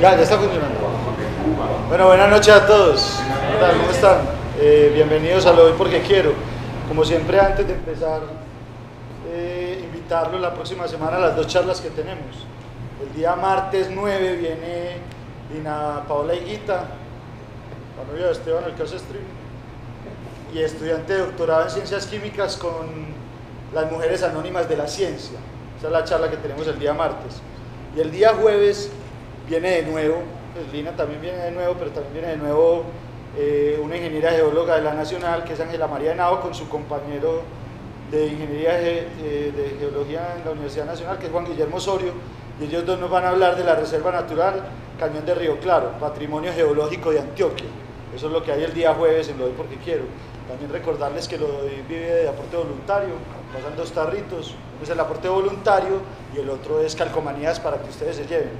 Ya, ya está funcionando. Bueno, buenas noches a todos. ¿Cómo están? Eh, bienvenidos a Lo Doy Porque Quiero. Como siempre, antes de empezar, eh, invitarlos la próxima semana a las dos charlas que tenemos. El día martes 9 viene Dina Paola Higuita, la novia de Esteban Alcázar Stream, y estudiante de doctorado en Ciencias Químicas con las Mujeres Anónimas de la Ciencia. Esa es la charla que tenemos el día martes. Y el día jueves viene de nuevo, pues Lina también viene de nuevo, pero también viene de nuevo eh, una ingeniera geóloga de la Nacional, que es Ángela María Henao, con su compañero de Ingeniería de, eh, de Geología en la Universidad Nacional, que es Juan Guillermo Osorio, y ellos dos nos van a hablar de la Reserva Natural Cañón de Río Claro, Patrimonio Geológico de Antioquia. Eso es lo que hay el día jueves en Lo Doy Porque Quiero. También recordarles que Lo vive de aporte voluntario, pasan dos tarritos, uno es el aporte voluntario y el otro es calcomanías para que ustedes se lleven.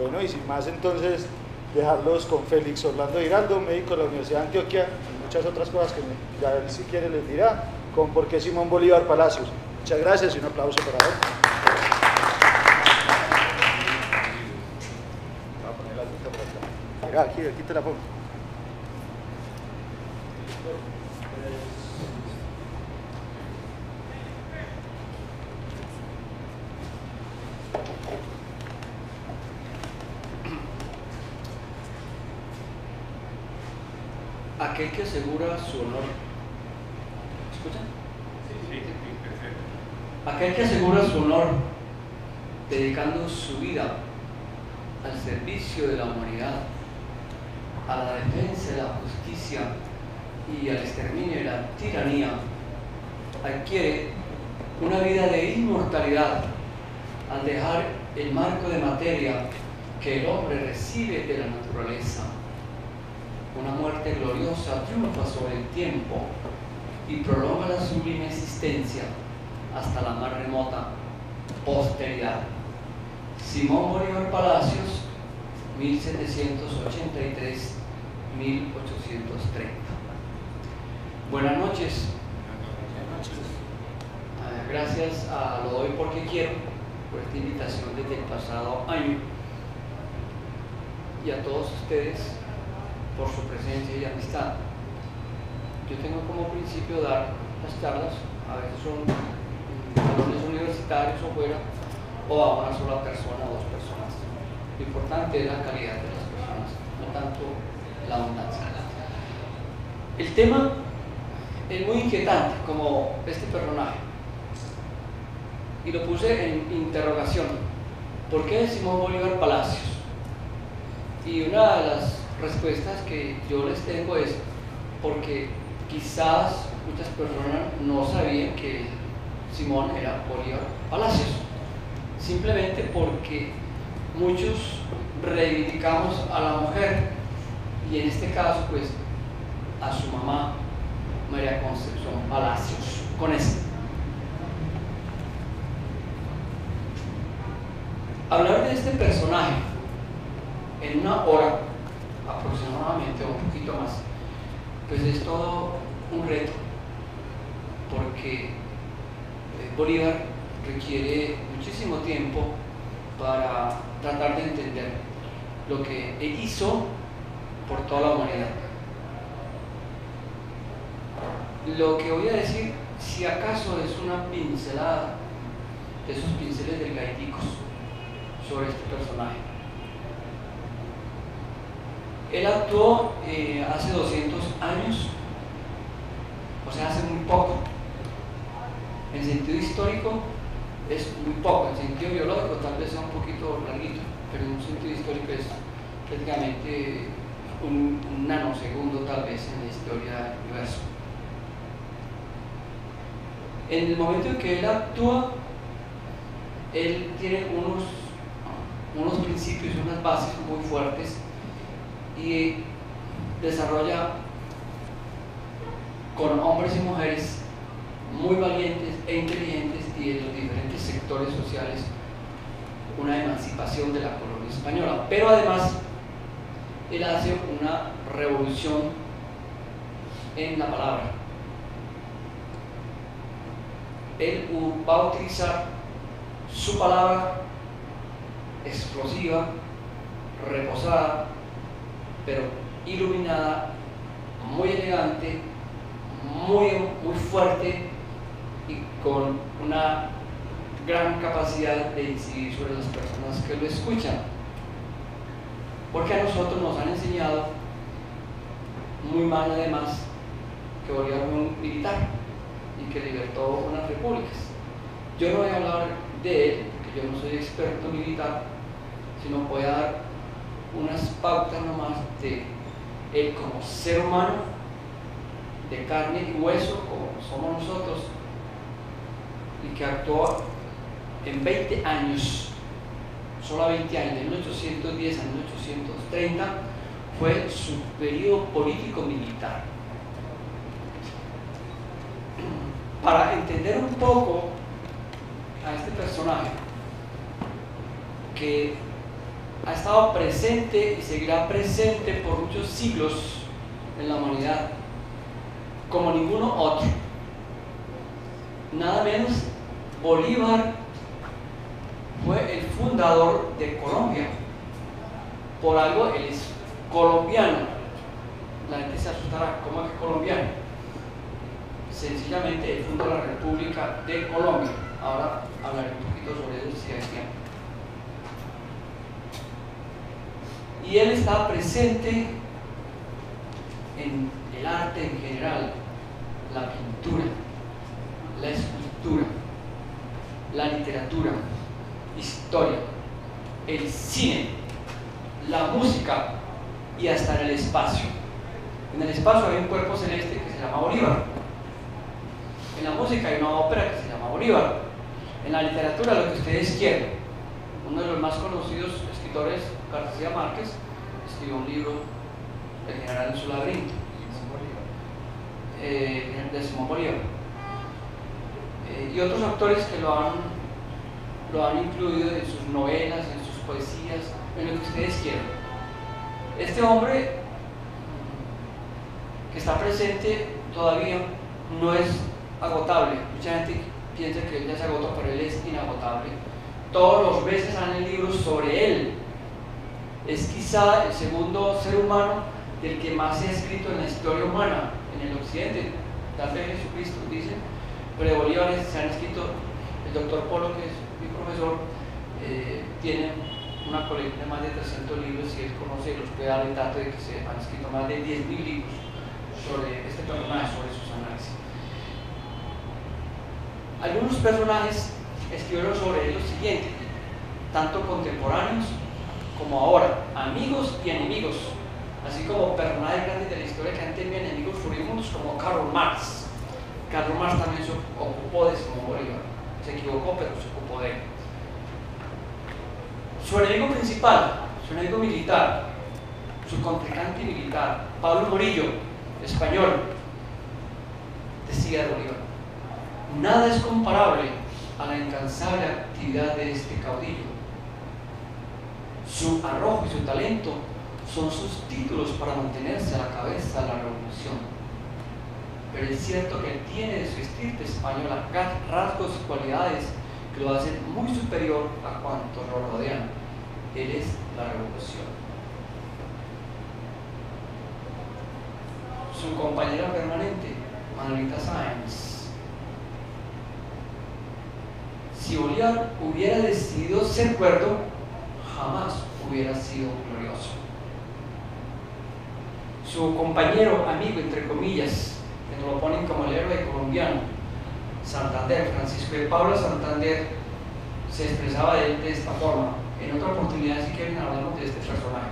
Bueno, y sin más entonces, dejarlos con Félix Orlando Giraldo, médico de la Universidad de Antioquia, y muchas otras cosas que ya él si quiere les dirá, con por qué Simón Bolívar Palacios. Muchas gracias y un aplauso para él. Aquí, aquí te la pongo. Aquel que asegura su honor. ¿Escuchan? Aquel que asegura su honor, dedicando su vida al servicio de la humanidad, a la defensa de la justicia y al exterminio de la tiranía, adquiere una vida de inmortalidad al dejar el marco de materia que el hombre recibe de la naturaleza una muerte gloriosa triunfa sobre el tiempo y prolonga la sublime existencia hasta la más remota posteridad. Simón Bolívar Palacios, 1783-1830. Buenas noches. Ah, Gracias a Lo Doy Porque Quiero esta invitación desde el pasado año y a todos ustedes por su presencia y amistad. Yo tengo como principio dar las charlas, a veces son salones universitarios o fuera, o a una sola persona o dos personas. Lo importante es la calidad de las personas, no tanto la abundancia. El tema es muy inquietante, como este personaje, y lo puse en interrogación. ¿Por qué Simón Bolívar Palacios? Y una de las respuestas que yo les tengo es porque quizás muchas personas no sabían que Simón era Bolívar Palacios, simplemente porque muchos reivindicamos a la mujer y en este caso pues a su mamá María Concepción Palacios, con este. Hablar de este personaje en una hora aproximadamente o un poquito más, pues es todo un reto, porque eh, Bolívar requiere muchísimo tiempo para tratar de entender lo que hizo por toda la humanidad. Lo que voy a decir, si acaso es una pincelada de esos pinceles delgaditicos sobre este personaje. Él actuó eh, hace 200 años, o sea, hace muy poco. En sentido histórico es muy poco, en sentido biológico tal vez sea un poquito larguito, pero en un sentido histórico es prácticamente un, un nanosegundo tal vez en la historia del universo. En el momento en que él actúa, él tiene unos, unos principios, unas bases muy fuertes y desarrolla con hombres y mujeres muy valientes e inteligentes y de los diferentes sectores sociales una emancipación de la colonia española. Pero además, él hace una revolución en la palabra. Él va a utilizar su palabra explosiva, reposada, pero iluminada, muy elegante, muy, muy fuerte y con una gran capacidad de incidir sobre las personas que lo escuchan. Porque a nosotros nos han enseñado muy mal además que Bolívar fue un militar y que libertó unas repúblicas. Yo no voy a hablar de él, porque yo no soy experto militar, sino voy a dar unas pautas nomás de él como ser humano, de carne y hueso, como somos nosotros, y que actuó en 20 años, solo a 20 años, de 1810 a 1830, fue su periodo político-militar. Para entender un poco a este personaje, que ha estado presente y seguirá presente por muchos siglos en la humanidad, como ninguno otro. Nada menos, Bolívar fue el fundador de Colombia. Por algo él es colombiano. La gente se asustará, ¿cómo es colombiano? Sencillamente él fundó la República de Colombia. Ahora hablaré un poquito sobre eso si hay tiempo. Y él está presente en el arte en general, la pintura, la escultura, la literatura, historia, el cine, la música y hasta en el espacio. En el espacio hay un cuerpo celeste que se llama Bolívar. En la música hay una ópera que se llama Bolívar. En la literatura, lo que ustedes quieran. Uno de los más conocidos escritores, García Márquez, escribió un libro, El general en su laberinto, eh, de Simón Bolívar. Eh, y otros autores que lo han lo han incluido en sus novelas, en sus poesías, en lo que ustedes quieran. Este hombre que está presente todavía no es agotable. Mucha gente piensa que él ya se agotó, pero él es inagotable. Todos los veces salen libros sobre él. Es quizá el segundo ser humano del que más se ha escrito en la historia humana, en el occidente. Tal vez Jesucristo dice, pero de Bolívar se han escrito el doctor Polo, que es profesor eh, tiene una colección de más de 300 libros y él conoce los puede dar el dato de que se han escrito más de 10.000 libros sobre este personaje, sobre sus análisis. Algunos personajes escribieron sobre él lo siguiente, tanto contemporáneos como ahora, amigos y enemigos, así como personajes grandes de la historia que han tenido enemigos furibundos como Karl Marx. Karl Marx también se ocupó de Simón Bolívar, se equivocó pero se ocupó de él. Su enemigo principal, su enemigo militar, su contrincante militar, Pablo Morillo, español, decía de Bolívar, nada es comparable a la incansable actividad de este caudillo. Su arrojo y su talento son sus títulos para mantenerse a la cabeza de la revolución. Pero es cierto que tiene de su estirpe española rasgos y cualidades que lo hacen muy superior a cuantos lo rodean. Él es la revolución. Su compañera permanente, Manuelita Sáenz. Si Bolívar hubiera decidido ser cuerdo, jamás hubiera sido glorioso. Su compañero, amigo, entre comillas, que nos lo ponen como el héroe colombiano, Santander, Francisco de Pablo Santander, se expresaba de, esta forma. En otra oportunidad, si quieren, hablamos de este personaje.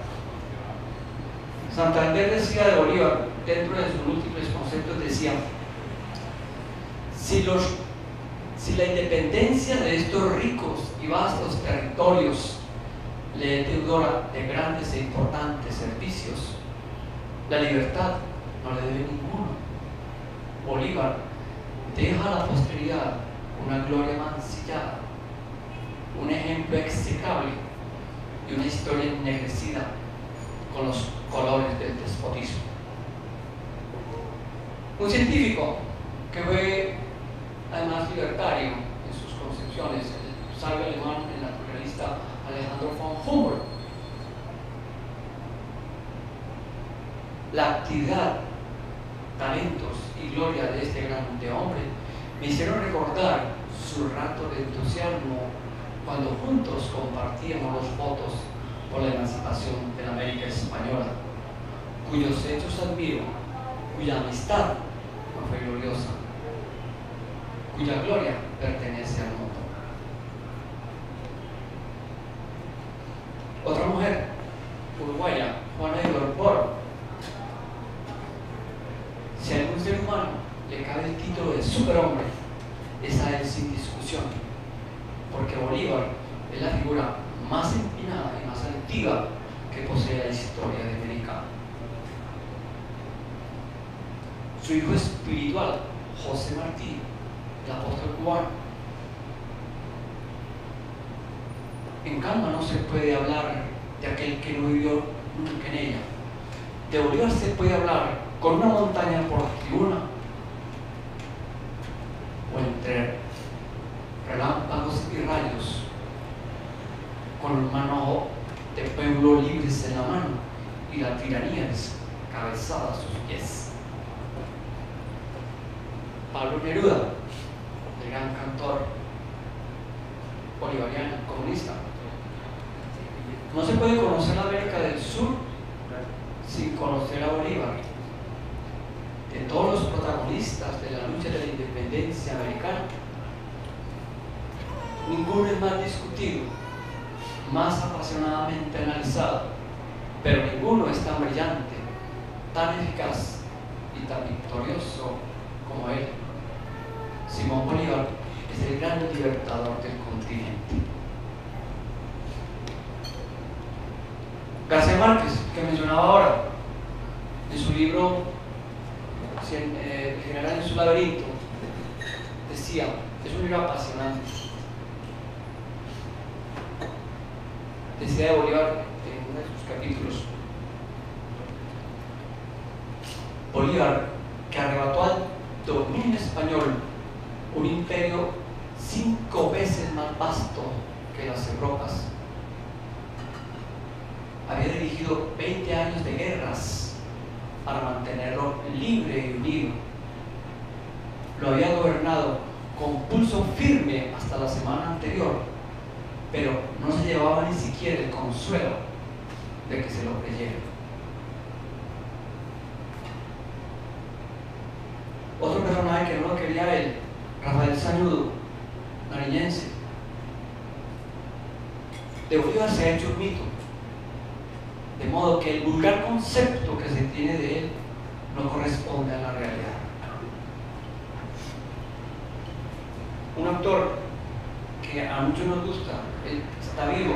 Santander decía de Bolívar, dentro de sus múltiples conceptos, decía: si, los, si la independencia de estos ricos y vastos territorios le deudora de grandes e importantes servicios, la libertad no le debe ninguno. Bolívar deja a la posteridad una gloria mancillada, un ejemplo execrable y una historia ennegrecida con los colores del despotismo. Un científico que fue además libertario en sus concepciones, el sabio alemán, el naturalista Alejandro von Humboldt. La actividad, talentos y gloria de este grande hombre me hicieron recordar su rato de entusiasmo cuando juntos compartíamos los votos por la emancipación de la América Española, cuyos hechos admiro, cuya amistad fue gloriosa, cuya gloria pertenece al mundo. Otra mujer, uruguaya, Juana de Boro, si a algún ser humano le cabe el título de superhombre, esa es sin discusión, porque Bolívar es la figura más empinada y más antigua que posee la historia de América. Su hijo espiritual, José Martí, el apóstol cubano. En calma no se puede hablar de aquel que no vivió nunca en ella. De Bolívar se puede hablar con una montaña por tribuna o entre relámpagos y rayos, con el manojo de pueblo libres en la mano y la tiranía descabezada a sus pies. Pablo Neruda, el gran cantor bolivariano, comunista. No se puede conocer la América del Sur sin conocer a Bolívar. De todos los protagonistas de la lucha de la independencia americana, ninguno es más discutido, más apasionadamente analizado, pero ninguno es tan brillante, tan eficaz y tan victorioso como él. Simón Bolívar es el gran libertador del García Márquez, que mencionaba ahora, en su libro eh, General en su laberinto, decía, es un libro apasionante. Decía de Bolívar en uno de sus capítulos, Bolívar, que arrebató al dominio español un imperio cinco veces más vasto que las Europas. Había dirigido 20 años de guerras para mantenerlo libre y unido. Lo había gobernado con pulso firme hasta la semana anterior, pero no se llevaba ni siquiera el consuelo de que se lo creyera. Otro personaje que no lo quería él Rafael Saludo, nariñense. De Bolívar se ha hecho un mito, de modo que el vulgar concepto que se tiene de él no corresponde a la realidad. Un autor que a muchos nos gusta, él está vivo,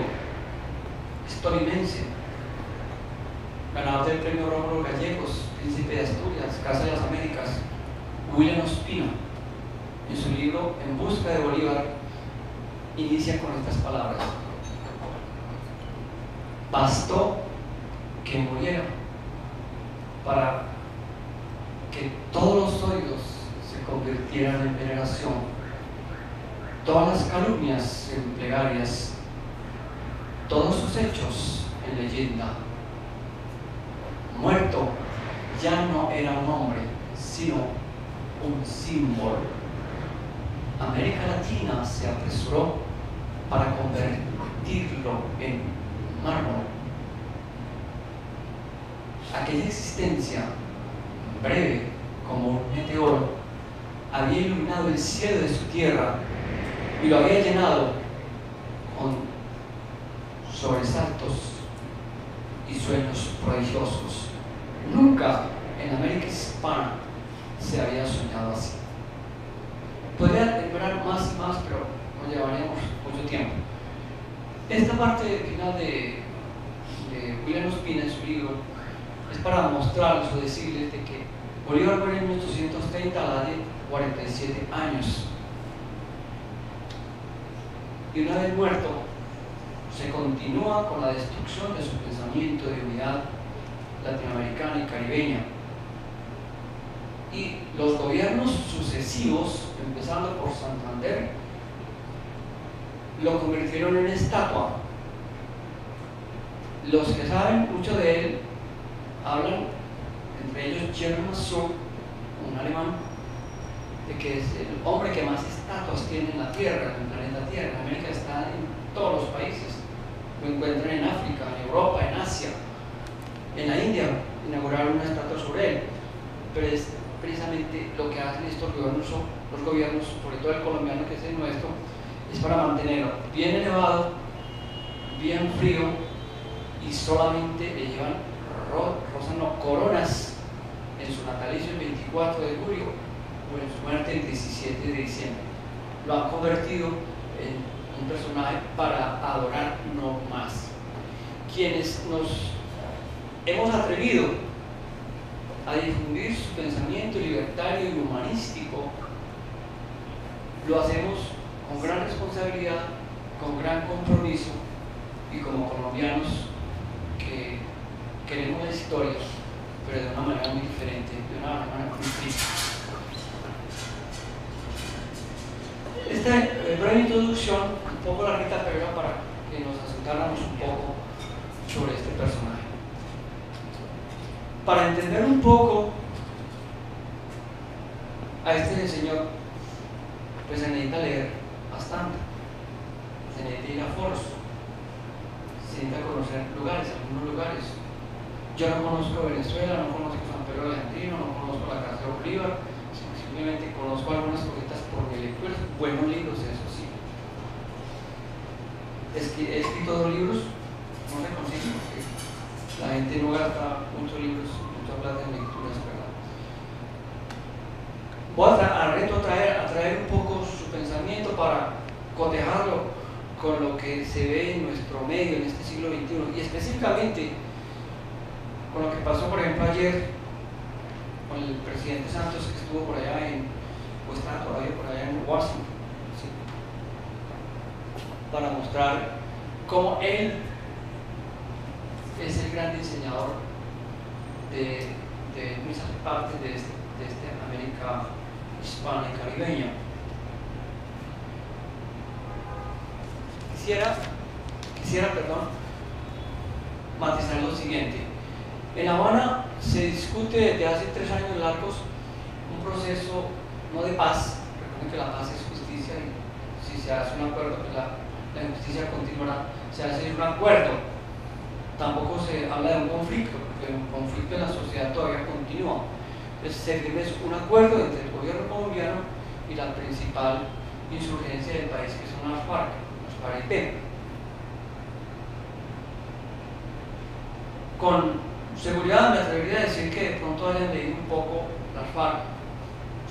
es tolimense, ganador del premio Rómulo Gallegos, príncipe de Asturias, Casa de las Américas, William Ospino en su libro En busca de Bolívar, inicia con estas palabras. Bastó que muriera para que todos los oídos se convirtieran en veneración, todas las calumnias en plegarias, todos sus hechos en leyenda. Muerto ya no era un hombre, sino un símbolo América Latina se apresuró para convertirlo en mármol. Aquella existencia, breve como un meteoro, había iluminado el cielo de su tierra y lo había llenado con sobresaltos y sueños prodigiosos. Nunca en América hispana se había soñado así. Podría demorar más y más, pero no llevaremos mucho tiempo. Esta parte final de, de William Ospina en su libro es para mostrarles o decirles de que Bolívar murió en 1830 a la de 47 años. Y una vez muerto, se continúa con la destrucción de su pensamiento de unidad latinoamericana y caribeña. Y los gobiernos sucesivos, empezando por Santander, lo convirtieron en estatua. Los que saben mucho de él hablan, entre ellos Massot, un alemán, de que es el hombre que más estatuas tiene en la Tierra, en el planeta Tierra. América está en todos los países. Lo encuentran en África, en Europa, en Asia, en la India. Inauguraron una estatua sobre él. Pero es precisamente lo que hacen estos gobiernos, los gobiernos, sobre todo el colombiano que es el nuestro, es para mantenerlo bien elevado, bien frío y solamente le llevan rosas, no, coronas en su natalicio el 24 de julio o en su muerte el 17 de diciembre. Lo han convertido en un personaje para adorar no más. Quienes nos hemos atrevido a difundir su pensamiento libertario y humanístico, lo hacemos con gran responsabilidad, con gran compromiso y como colombianos que queremos la historia, pero de una manera muy diferente, de una manera muy. Esta eh, breve introducción, un poco larguita, pero era para que nos asentáramos un poco sobre este personaje. Para entender un poco a este señor, pues se necesita leer bastante. Se necesita ir a foros, se necesita conocer lugares, algunos lugares. Yo no conozco Venezuela, no conozco San Pedro Argentino, no conozco la Casa de Bolívar, simplemente conozco algunas cositas por mi lectura, buenos libros, eso sí. He escrito dos libros, no porque la gente no gasta muchos libros, mucha plata en lecturas, ¿verdad? Voy a, reto traer, a traer un poco pensamiento para cotejarlo con lo que se ve en nuestro medio en este siglo XXI y específicamente con lo que pasó, por ejemplo, ayer con el presidente Santos que estuvo por allá en, o está todavía por allá en Washington, para mostrar cómo él es el gran diseñador de, muchas partes de, este, esta América hispana y caribeña. quisiera, quisiera perdón, matizar lo siguiente. En La Habana se discute desde hace tres años largos un proceso no de paz, recuerden que la paz es justicia y si se hace un acuerdo, pues la, la justicia continuará, se hace un acuerdo. Tampoco se habla de un conflicto, porque un conflicto en la sociedad todavía continúa. Entonces se firme un acuerdo entre el gobierno colombiano y la principal insurgencia del país, que son las FARC el tema. Con seguridad me atrevería a decir que de pronto hayan leído un poco las FARC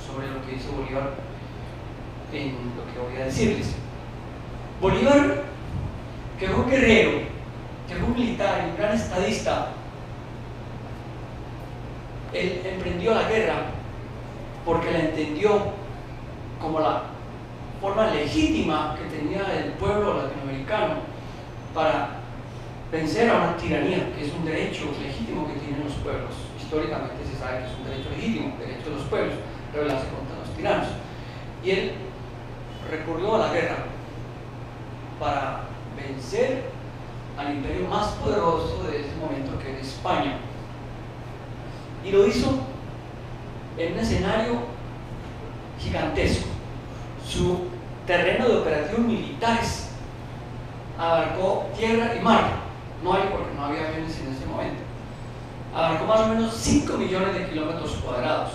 sobre lo que hizo Bolívar en lo que voy a decirles. Bolívar, que fue un guerrero, que un militar y un gran estadista, él emprendió la guerra porque la entendió como la forma legítima que tenía el pueblo latinoamericano para vencer a una tiranía, que es un derecho legítimo que tienen los pueblos. Históricamente se sabe que es un derecho legítimo, derecho de los pueblos, rebelarse contra los tiranos. Y él recurrió a la guerra para vencer al imperio más poderoso de ese momento, que era España. Y lo hizo en un escenario gigantesco su terreno de operaciones militares abarcó tierra y mar. No hay porque no había aviones en ese momento. Abarcó más o menos 5 millones de kilómetros cuadrados.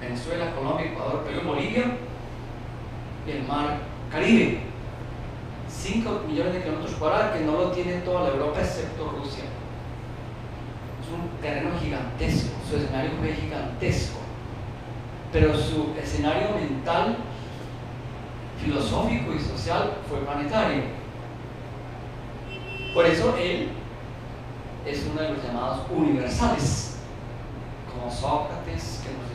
Venezuela, Colombia, Ecuador, Perú, Bolivia y el mar Caribe. 5 millones de kilómetros cuadrados que no lo tiene toda la Europa excepto Rusia. Es un terreno gigantesco, su escenario fue gigantesco, pero su escenario mental filosófico y social fue planetario. Por eso él es uno de los llamados universales, como Sócrates, que nos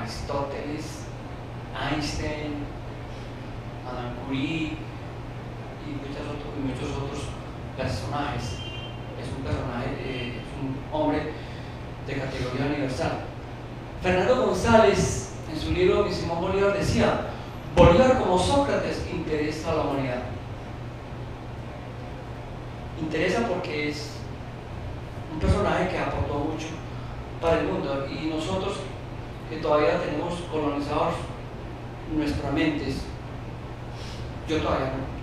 Aristóteles, Einstein, Madame Curie y muchos otros, personajes. Es un personaje, eh, es un hombre de categoría universal. Fernando González, en su libro Mi Simón Bolívar, decía, Bolívar como Sócrates interesa a la humanidad. Interesa porque es un personaje que aportó mucho para el mundo y nosotros que todavía tenemos colonizados nuestras mentes, yo todavía no,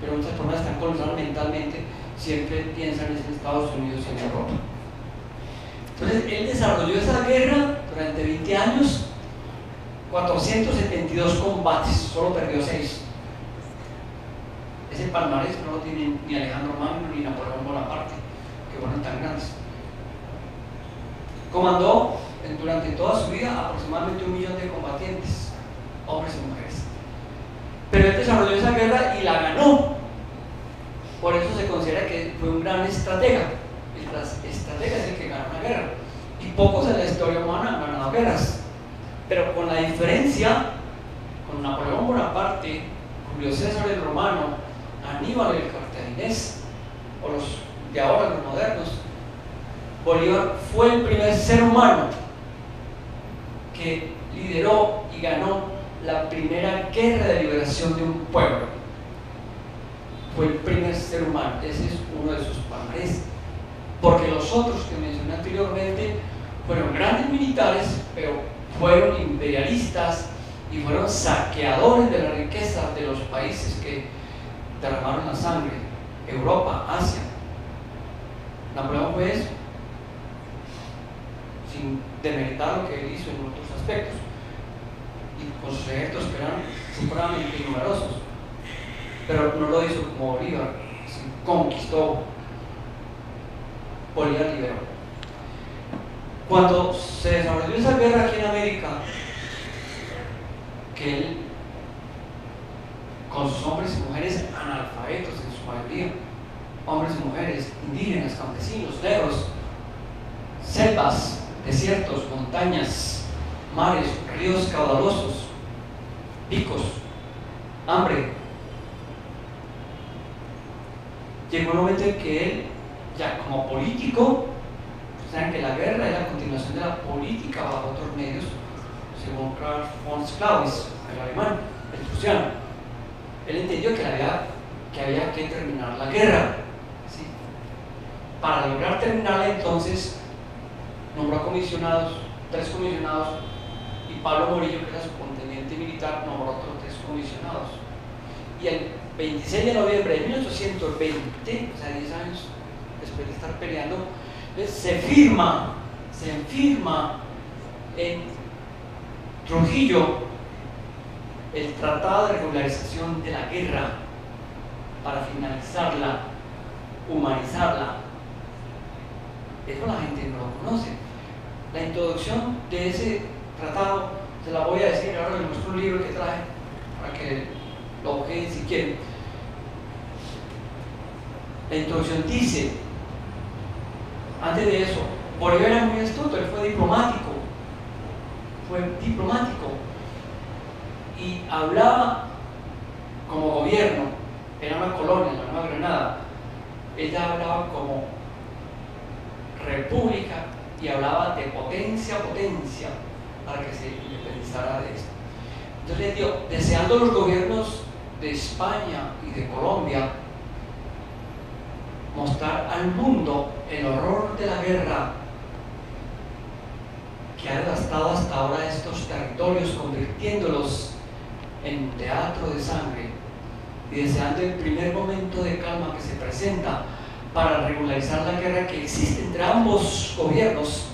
pero muchas personas están colonizadas mentalmente, siempre piensan en Estados Unidos y en Europa. Entonces él desarrolló esa guerra durante 20 años, 472 combates, solo perdió 6. Ese palmarés no lo tiene ni Alejandro Magno ni Napoleón Bonaparte, que fueron tan grandes. Comandó durante toda su vida aproximadamente un millón de combatientes, hombres y mujeres. Pero él desarrolló esa guerra y la ganó. Por eso se considera que fue un gran estratega. El estratega es el que gana una guerra. Y pocos en la historia humana han ganado guerras. Pero con la diferencia, con Napoleón Bonaparte, Julio César el Romano, Aníbal el Cartaginés, o los de ahora, los modernos, Bolívar fue el primer ser humano que lideró y ganó la primera guerra de liberación de un pueblo. Fue el primer ser humano, ese es uno de sus palmarés. Porque los otros que mencioné anteriormente fueron grandes militares, pero fueron imperialistas y fueron saqueadores de la riqueza de los países que derramaron la sangre, Europa, Asia. Napoleón fue eso, sin demeritar lo que él hizo en otros aspectos, y con sus ejércitos que eran supremamente numerosos, pero no lo hizo como Bolívar, conquistó, Bolívar liberó. Cuando se desarrolló esa guerra aquí en América, que él, con sus hombres y mujeres analfabetos en su mayoría, hombres y mujeres, indígenas, campesinos, negros, selvas, desiertos, montañas, mares, ríos caudalosos, picos, hambre. Llegó un momento en que él, ya como político, saben que la guerra es la continuación de la política bajo otros medios, según Karl von Clausewitz, el alemán, el prusiano. Él entendió que había, que había que terminar la guerra. Para lograr terminarla entonces, nombró comisionados, tres comisionados, y Pablo Morillo, que era su conteniente militar, nombró otros tres comisionados. Y el 26 de noviembre de 1820, o sea, 10 años después de estar peleando, se firma, se firma en Trujillo el Tratado de Regularización de la Guerra para finalizarla, humanizarla. Eso la gente no lo conoce. La introducción de ese tratado, se la voy a decir, ahora les muestro un libro que traje para que lo ojeen si quieren. La introducción dice, antes de eso, Bolívar era muy astuto, él fue diplomático, fue diplomático y hablaba como gobierno, era una colonia, la Nueva Granada, ella hablaba como república y hablaba de potencia a potencia para que se independizara de esto. Entonces les deseando los gobiernos de España y de Colombia mostrar al mundo el horror de la guerra que ha devastado hasta ahora estos territorios, convirtiéndolos en teatro de sangre y deseando el primer momento de calma que se presenta para regularizar la guerra que existe entre ambos gobiernos,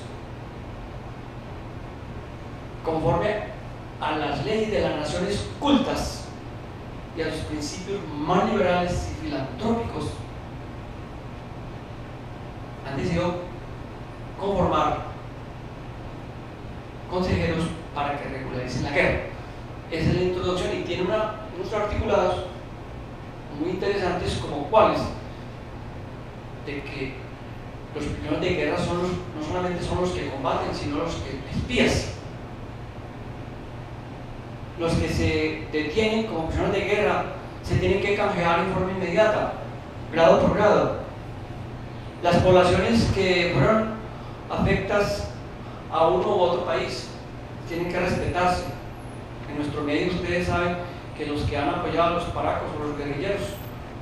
conforme a las leyes de las naciones cultas y a los principios más liberales y filantrópicos han decidido conformar consejeros para que regularicen la guerra. Esa es la introducción y tiene unos articulados muy interesantes como cuáles, de que los primeros de guerra son no solamente son los que combaten, sino los que espías. Los que se detienen como prisioneros de guerra se tienen que canjear en forma inmediata, grado por grado las poblaciones que fueron afectas a uno u otro país tienen que respetarse. En nuestro medio ustedes saben que los que han apoyado a los paracos o los guerrilleros,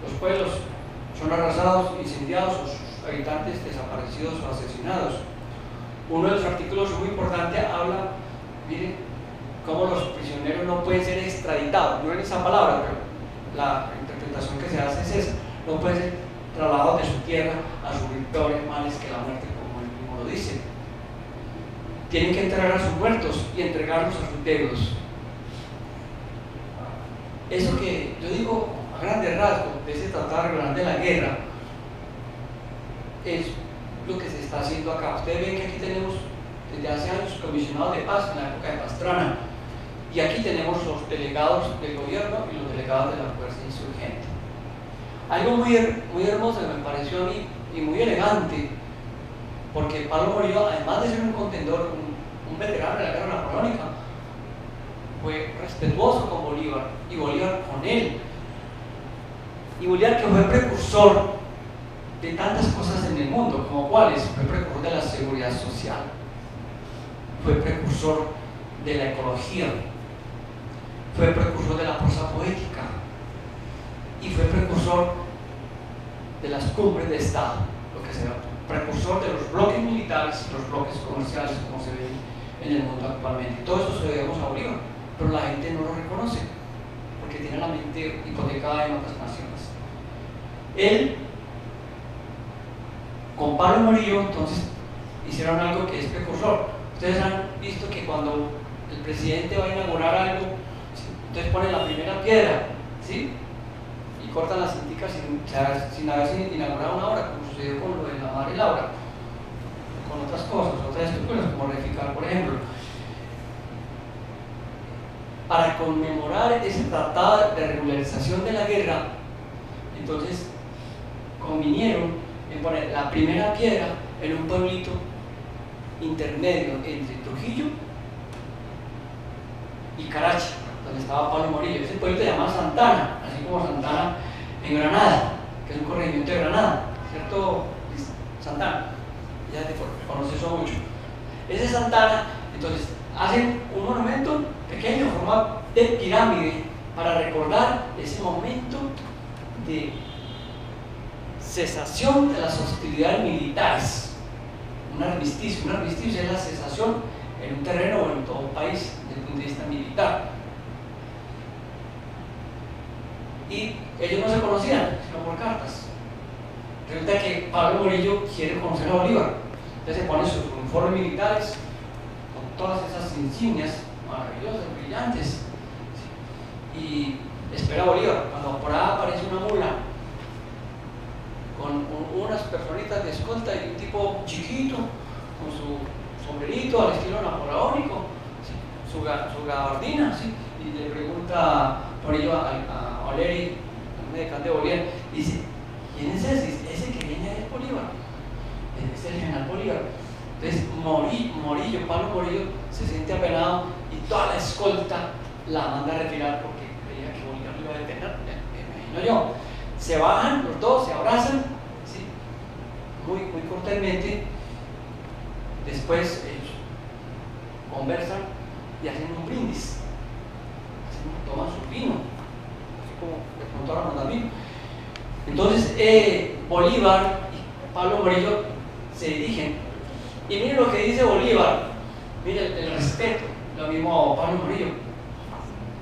los pueblos, son arrasados, incendiados o sus habitantes desaparecidos o asesinados. Uno de los artículos muy importantes habla, miren, cómo los prisioneros no pueden ser extraditados, no en esa palabra, pero la interpretación que se hace es esa, no pueden ser trasladados de su tierra a sufrir peores males que la muerte, como él mismo lo dice. Tienen que enterrar a sus muertos y entregarlos a sus deudos. Eso que yo digo a grandes rasgos de ese tratado de la guerra es lo que se está haciendo acá. Ustedes ven que aquí tenemos desde hace años comisionados de paz en la época de Pastrana y aquí tenemos los delegados del gobierno y los delegados de la fuerza insurgente. Algo muy, muy hermoso me pareció a mí y muy elegante, porque Pablo Morillo, además de ser un contendor, un, un veterano de la guerra napoleónica, fue respetuoso con Bolívar y Bolívar con él. Y Bolívar que fue precursor de tantas cosas en el mundo, como cuáles, fue precursor de la seguridad social, fue precursor de la ecología, fue precursor de la prosa poética y fue precursor de las cumbres de Estado, lo que sea, precursor de los bloques militares y los bloques comerciales como se ve en el mundo actualmente. Todo eso se lo debemos a Bolívar, pero la gente no lo reconoce porque tiene la mente hipotecada en otras naciones. Él, con Pablo Morillo, entonces hicieron algo que es precursor. Ustedes han visto que cuando el presidente va a inaugurar algo, entonces ponen la primera piedra, ¿sí? Y cortan las cinticas sin, sin haberse inaugurado una obra, como sucedió con lo de la madre Laura, con otras cosas, otras estructuras, como reificar, por ejemplo. Para conmemorar ese tratado de regularización de la guerra, entonces convinieron en poner la primera piedra en un pueblito intermedio entre Trujillo y Carachi, donde estaba Pablo Morillo. Ese pueblo se llama Santana, así como Santana en Granada, que es un corregimiento de Granada, ¿cierto? Santana, ya te conoces eso mucho. Ese Santana, entonces, hacen un monumento pequeño, en forma de pirámide, para recordar ese momento de cesación de las hostilidades militares. Un armisticio, un armisticio es la cesación en un terreno o en todo un país desde el punto de vista militar. Y ellos no se conocían, sino por cartas. Resulta que Pablo Morillo quiere conocer a Bolívar. Entonces se pone sus uniformes militares con todas esas insignias maravillosas, brillantes. Y espera a Bolívar. Cuando por ahí aparece una mula con unas personitas de escolta y un tipo chiquito con su sombrerito al estilo napoleónico, su, gabardina, ¿sí? y le pregunta por ello a, a Oleri, un de Bolívar, dice, ¿quién es ese? Ese que viene es Bolívar, es el general Bolívar. Entonces Morillo, Pablo Morillo se siente apenado y toda la escolta la manda a retirar porque creía que Bolívar lo iba a detener, me imagino yo. Se bajan los dos, se abrazan, muy, muy cortésmente, Después ellos conversan y hacen un brindis, toman su vino, así como contaron a David. Entonces eh, Bolívar y Pablo Morillo se dirigen. Y miren lo que dice Bolívar, miren el respeto, lo mismo Pablo Morillo.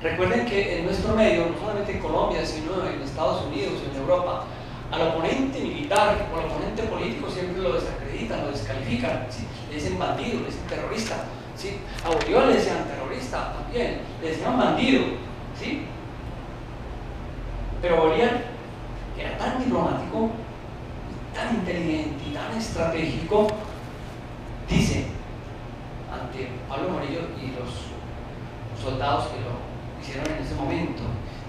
Recuerden que en nuestro medio, no solamente en Colombia, sino en Estados Unidos, en Europa, al oponente militar o al oponente político siempre lo desacreditan, lo descalifican, ¿sí? le dicen bandido, le dicen terrorista. ¿Sí? A Bolívar le decían terrorista también, le decían bandido. ¿sí? Pero Bolívar, que era tan diplomático, tan inteligente y tan estratégico, dice ante Pablo Morillo y los soldados que lo hicieron en ese momento,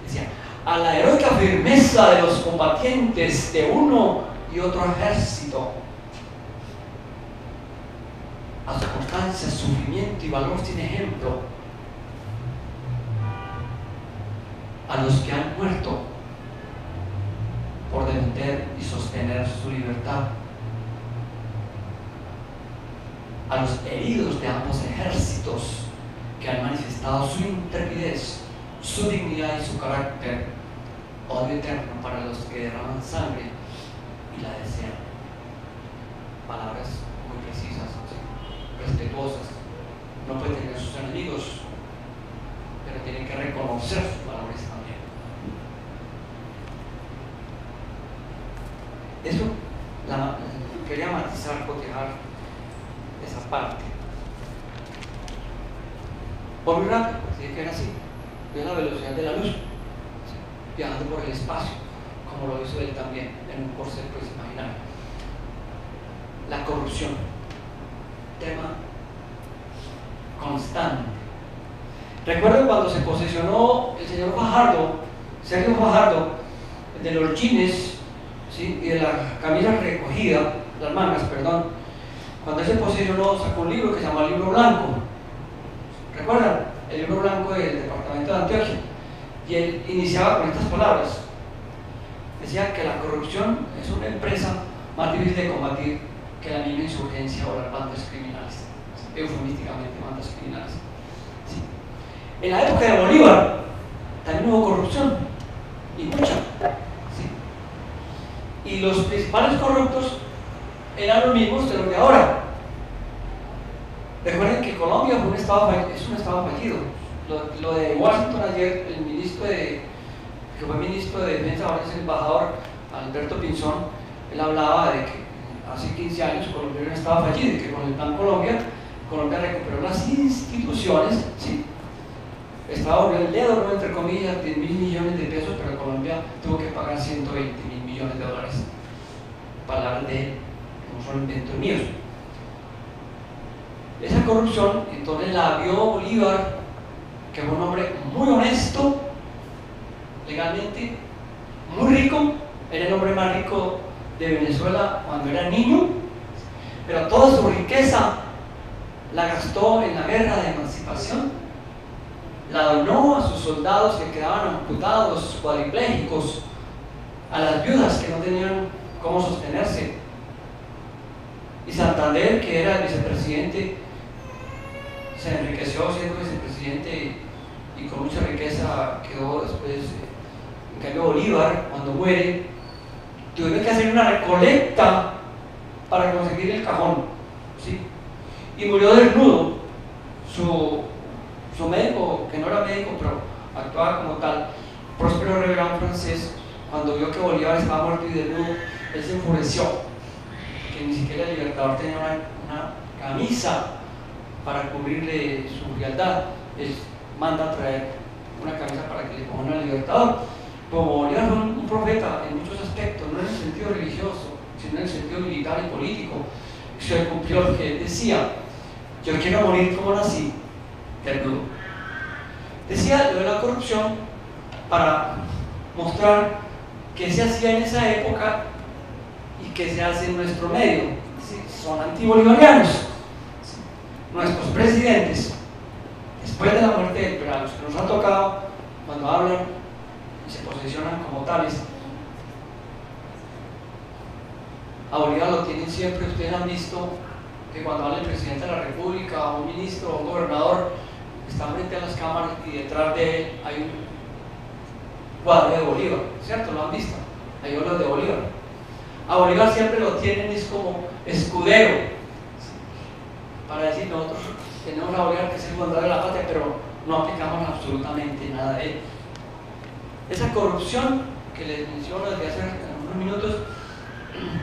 decía, a la heroica firmeza de los combatientes de uno y otro ejército, a su constancia, sufrimiento y valor sin ejemplo, a los que han muerto por defender y sostener su libertad, a los heridos de ambos ejércitos dado su intrepidez, su dignidad y su carácter, odio eterno para los que derraman sangre y la desean. Palabras respetuosas. No puede tener sus enemigos, pero tiene que reconocer sus valores también. Eso quería matizar, cotejar esa parte. Por muy rápido, tiene que era así, de la velocidad de la luz, viajando por el espacio, como lo hizo él también en un corcel pues imaginario. La corrupción, tema constante. Recuerdo cuando se posicionó el señor Fajardo, Sergio Fajardo, de los jeans y de la camisa recogida, las mangas, perdón, cuando él se posicionó sacó un libro que se llama Libro Blanco. ¿Recuerdan? El libro blanco del departamento de Antioquia. Y él iniciaba con estas palabras. Decía que la corrupción es una empresa más difícil de combatir que la misma insurgencia o las bandas criminales, eufemísticamente bandas criminales. En la época de Bolívar también hubo corrupción, y mucha. Y los principales corruptos eran los mismos de los de ahora. Recuerden que Colombia es un estado fallido. Lo, de Washington ayer, el ministro de, que fue ministro de Defensa, ahora es el embajador Alberto Pinzón, él hablaba de que hace 15 años Colombia era un estado fallido y que con el Plan Colombia, Colombia recuperó las instituciones, ¿sí? Estaba el dedo, ¿no? entre comillas, 10 mil millones de pesos, pero Colombia tuvo que pagar 120 mil millones de dólares. Palabras de él, no son inventos míos. Esa corrupción, entonces la vio Bolívar, que fue un hombre muy honesto, legalmente, muy rico, era el hombre más rico de Venezuela cuando era niño, pero toda su riqueza la gastó en la guerra de emancipación, la donó a sus soldados que quedaban amputados, cuadriplégicos, a las viudas que no tenían cómo sostenerse. Y Santander, que era el vicepresidente, se enriqueció siendo vicepresidente y con mucha riqueza quedó después. En cambio, Bolívar, cuando muere, tuvieron que hacer una recolecta para conseguir el cajón. ¿sí? Y murió desnudo. Su, su médico, que no era médico, pero actuaba como tal, Próspero Reverán francés, cuando vio que Bolívar estaba muerto y desnudo, él se enfureció, que ni siquiera el libertador tenía una, camisa para cubrirle su frialdad. Él manda a traer una camisa para que le pongan al libertador. Como Bolívar fue un profeta en muchos aspectos, no en el sentido religioso, sino en el sentido militar y político, se cumplió lo que él decía. Yo quiero morir como nací, desnudo. Decía lo de la corrupción para mostrar qué se hacía en esa época y qué se hace en nuestro medio. son antibolivarianos. Nuestros presidentes, después de la muerte de pero a los que nos ha tocado, cuando hablan y se posicionan como tales, a Bolívar lo tienen siempre, ustedes han visto que cuando habla el presidente de la República, o un ministro, o un gobernador, están frente a las cámaras y detrás de él hay un cuadro de Bolívar, ¿cierto? Lo han visto, hay obras de Bolívar. A Bolívar siempre lo tienen, es como escudero, para decir nosotros tenemos a Bolívar que es el fundador de la patria, pero no aplicamos absolutamente nada de él. Esa corrupción que les menciono desde hace unos minutos,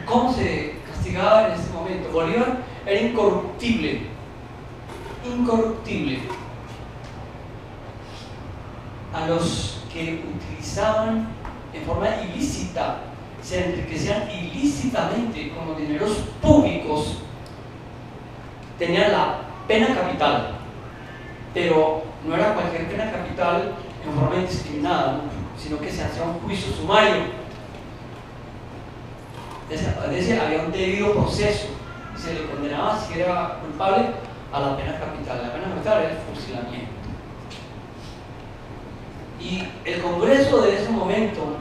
¿cómo se en ese momento? Bolívar era incorruptible, incorruptible. A los que utilizaban en forma ilícita, se enriquecían ilícitamente con los dineros públicos, tenían la pena capital, pero no era cualquier pena capital en forma indiscriminada, sino que se hacía un juicio sumario. Decía, había un debido proceso y se le condenaba si era culpable a la pena capital. La pena capital era el fusilamiento. Y el Congreso de ese momento,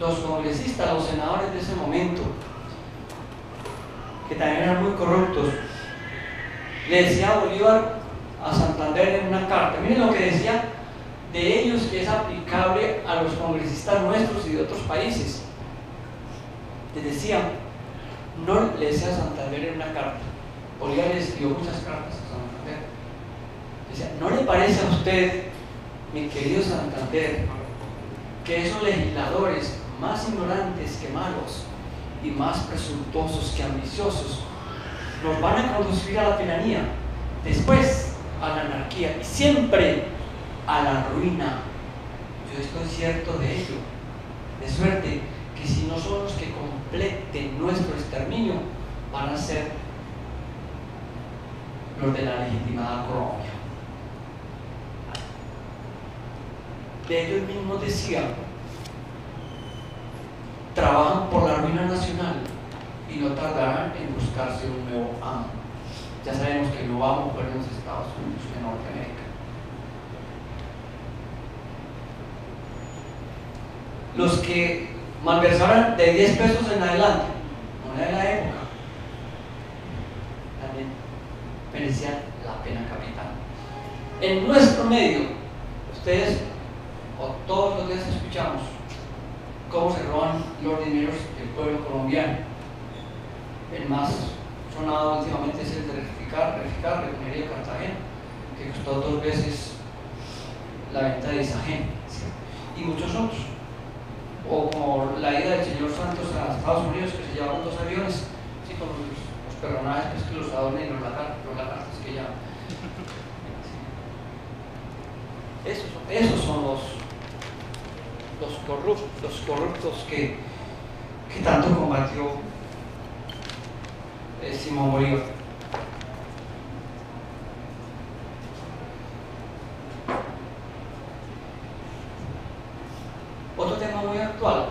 los congresistas, los senadores de ese momento, que también eran muy corruptos, le decía a Bolívar a Santander en una carta. Miren lo que decía de ellos que es aplicable a los congresistas nuestros y de otros países. Les decía, no le decía a Santander en una carta. Bolívar le escribió muchas cartas a Santander. Decía, ¿no le parece a usted, mi querido Santander, que esos legisladores más ignorantes que malos y más presuntuosos que ambiciosos nos van a conducir a la tiranía, después a la anarquía y siempre a la ruina. Yo estoy cierto de ello, de suerte que si no son los que completen nuestro exterminio, van a ser los de la legitimada Colombia. De ellos mismos decían, trabajan por la ruina nacional y no tardarán en buscarse un nuevo amo. Ya sabemos que no vamos por los Estados Unidos, en Norteamérica. Los que malversaran de 10 pesos en adelante, moneda de la época, también merecían la pena capital. En nuestro medio, ustedes o todos los días escuchamos cómo se roban los dineros del pueblo colombiano. El más sonado últimamente es el de Rectificar, Rectificar, Refinería Cartagena, que costó dos veces la venta de Isagen, y muchos otros. O como la ida del señor Santos a Estados Unidos, que se llevaron dos aviones, sí, con los, personajes pues, que los adornan y los lagartos que llaman. Esos, esos son los, los corruptos, los corruptos que, que tanto combatió eh, Simón Bolívar. Otro tema muy actual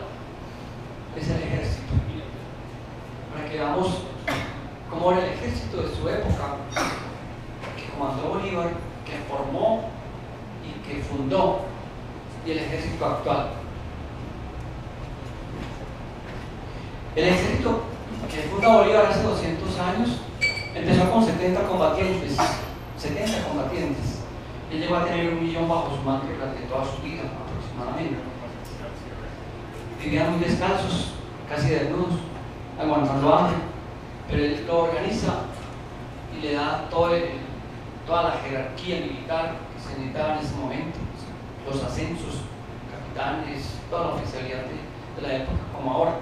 es el ejército. Para que veamos cómo era el ejército de su época, que comandó Bolívar, que formó y que fundó, y el ejército actual. El ejército que funda Bolívar hace 200 años empezó con 70 combatientes, 70 combatientes. Él llegó a tener un millón bajo su mando durante toda su vida aproximadamente. Vivían muy descalzos, casi desnudos, aguantando hambre, pero él lo organiza y le da todo toda la jerarquía militar que se necesitaba en ese momento, los ascensos, capitanes, toda la oficialidad de, la época, como ahora.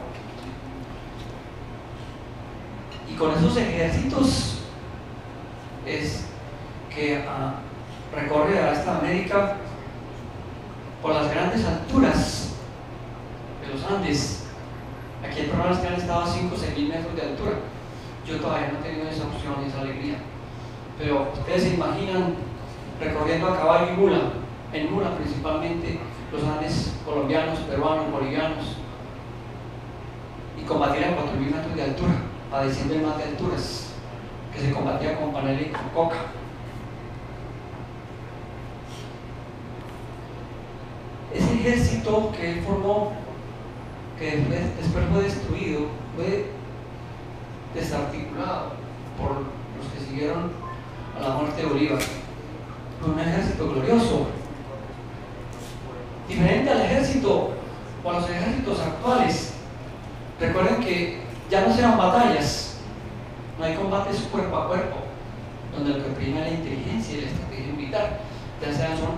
Y con esos ejércitos es que uh, recorre a esta América por las grandes alturas Andes. Aquí hay programas que han estado a 5 o 6 mil metros de altura. Yo todavía no he tenido esa opción esa alegría. Pero ustedes se imaginan recorriendo a caballo y mula, en mula principalmente, los Andes colombianos, peruanos, bolivianos, y combatir a 4 mil metros de altura padeciendo el mal de alturas, que se combatía con panela y con coca. Ese ejército que él formó, que después fue destruido, fue desarticulado por los que siguieron a la muerte de Bolívar. Fue un ejército glorioso, diferente al ejército o a los ejércitos actuales. Recuerden que ya no sean batallas, no hay combates cuerpo a cuerpo, donde lo que prima es la inteligencia y la estrategia militar, ya sean son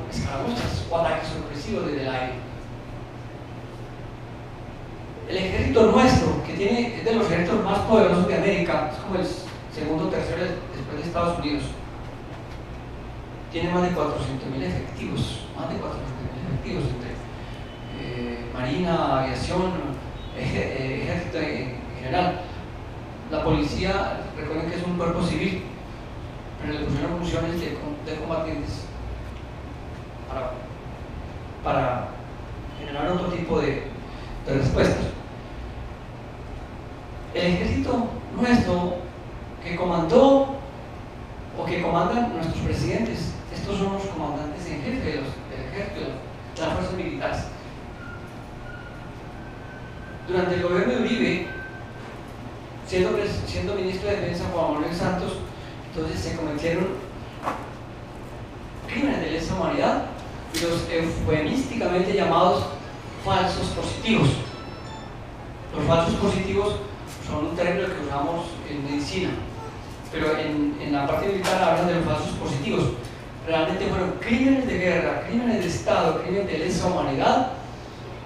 o ataques sorpresivos desde el aire. El ejército nuestro, que tiene, es de los ejércitos más poderosos de América, es como el segundo o tercero después de Estados Unidos, tiene más de 400.000 efectivos, más de 400.000 efectivos entre eh, Marina, aviación, ejército general. La policía, recuerden que es un cuerpo civil, pero le pusieron funciones de, combatientes para, generar otro tipo de respuestas. El ejército nuestro que comandó o que comandan nuestros presidentes, estos son los comandantes en jefe de los, del ejército, de las fuerzas militares. Durante el gobierno de Uribe, siendo, ministro de Defensa Juan Manuel Santos, entonces se cometieron eufemísticamente llamados falsos positivos. Los falsos positivos son un término que usamos en medicina, pero en, en la parte militar hablan de los falsos positivos. Realmente fueron crímenes de guerra, crímenes de Estado, crímenes de lesa humanidad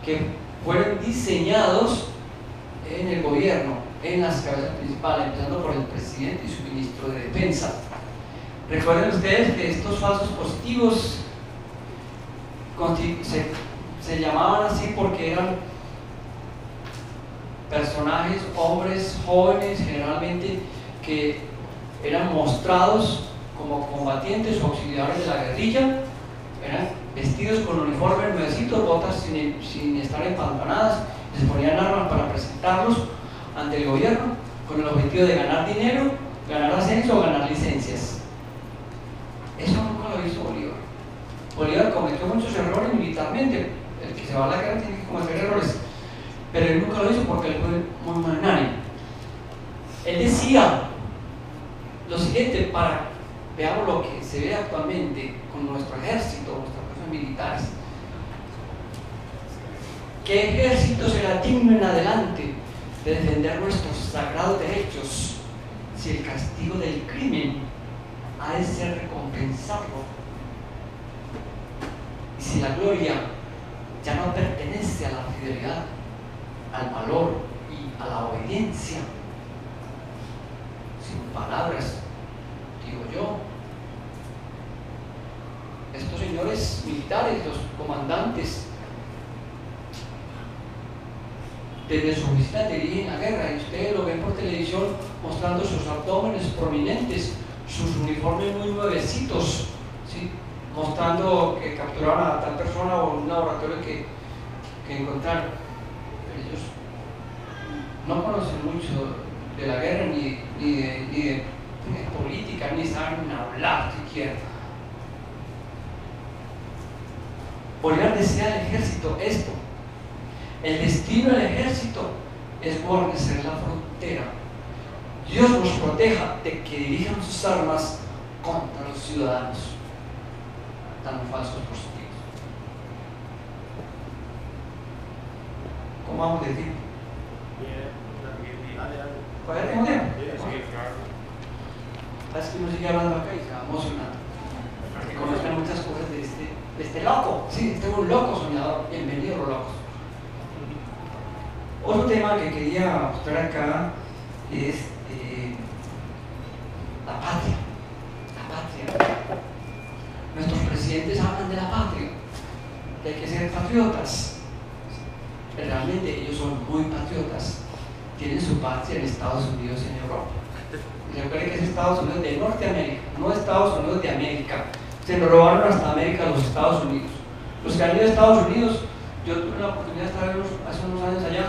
que fueron diseñados en el gobierno, en las cabezas principales, empezando por el presidente y su ministro de Defensa. Recuerden ustedes que estos falsos positivos se, se llamaban así porque eran personajes, hombres jóvenes generalmente, que eran mostrados como combatientes o auxiliares de la guerrilla, eran vestidos con uniformes nuevecitos, botas sin, sin estar empantanadas, se ponían armas para presentarlos ante el gobierno con el objetivo de ganar dinero, ganar ascenso o ganar licencias. Eso nunca lo hizo Bolívar. Bolívar cometió muchos errores militarmente. El que se va a la guerra tiene que cometer errores. Pero él nunca lo hizo porque él fue muy magnánimo. Él decía lo siguiente para veamos lo que se ve actualmente con nuestro ejército, nuestras fuerzas militares. ¿Qué ejército será digno en adelante de defender nuestros sagrados derechos si el castigo del crimen ha de ser recompensarlo? Y si la gloria ya no pertenece a la fidelidad, al valor y a la obediencia, sin palabras, digo yo, estos señores militares, los comandantes, desde su oficina dirigen la guerra y ustedes lo ven por televisión mostrando sus abdómenes prominentes, sus uniformes muy nuevecitos, mostrando que capturaron a tal persona o un laboratorio que, que encontraron. Ellos no conocen mucho de la guerra ni, ni, de, ni de, política, ni saben hablar siquiera. Bolívar desea al ejército esto. El destino del ejército es guarnecer la frontera. Dios nos proteja de que dirijan sus armas contra los ciudadanos tan falsos positivos. ¿Cómo vamos de tiempo? ¿Todavía tengo tiempo? Es que uno sigue hablando acá y se va emocionando. Que conozcan muchas cosas de este, de este loco. Sí, este es un loco soñador. Bienvenido los locos. Otro tema que quería mostrar acá es eh, la patria. La patria. Nuestros presidentes hablan de la patria, que hay que ser patriotas. Realmente ellos son muy patriotas. Tienen su patria en Estados Unidos en Europa. Recuerden que es Estados Unidos de Norteamérica, no Estados Unidos de América. Se nos robaron hasta América los Estados Unidos. Los que han ido a Estados Unidos, yo tuve la oportunidad de estar hace unos años allá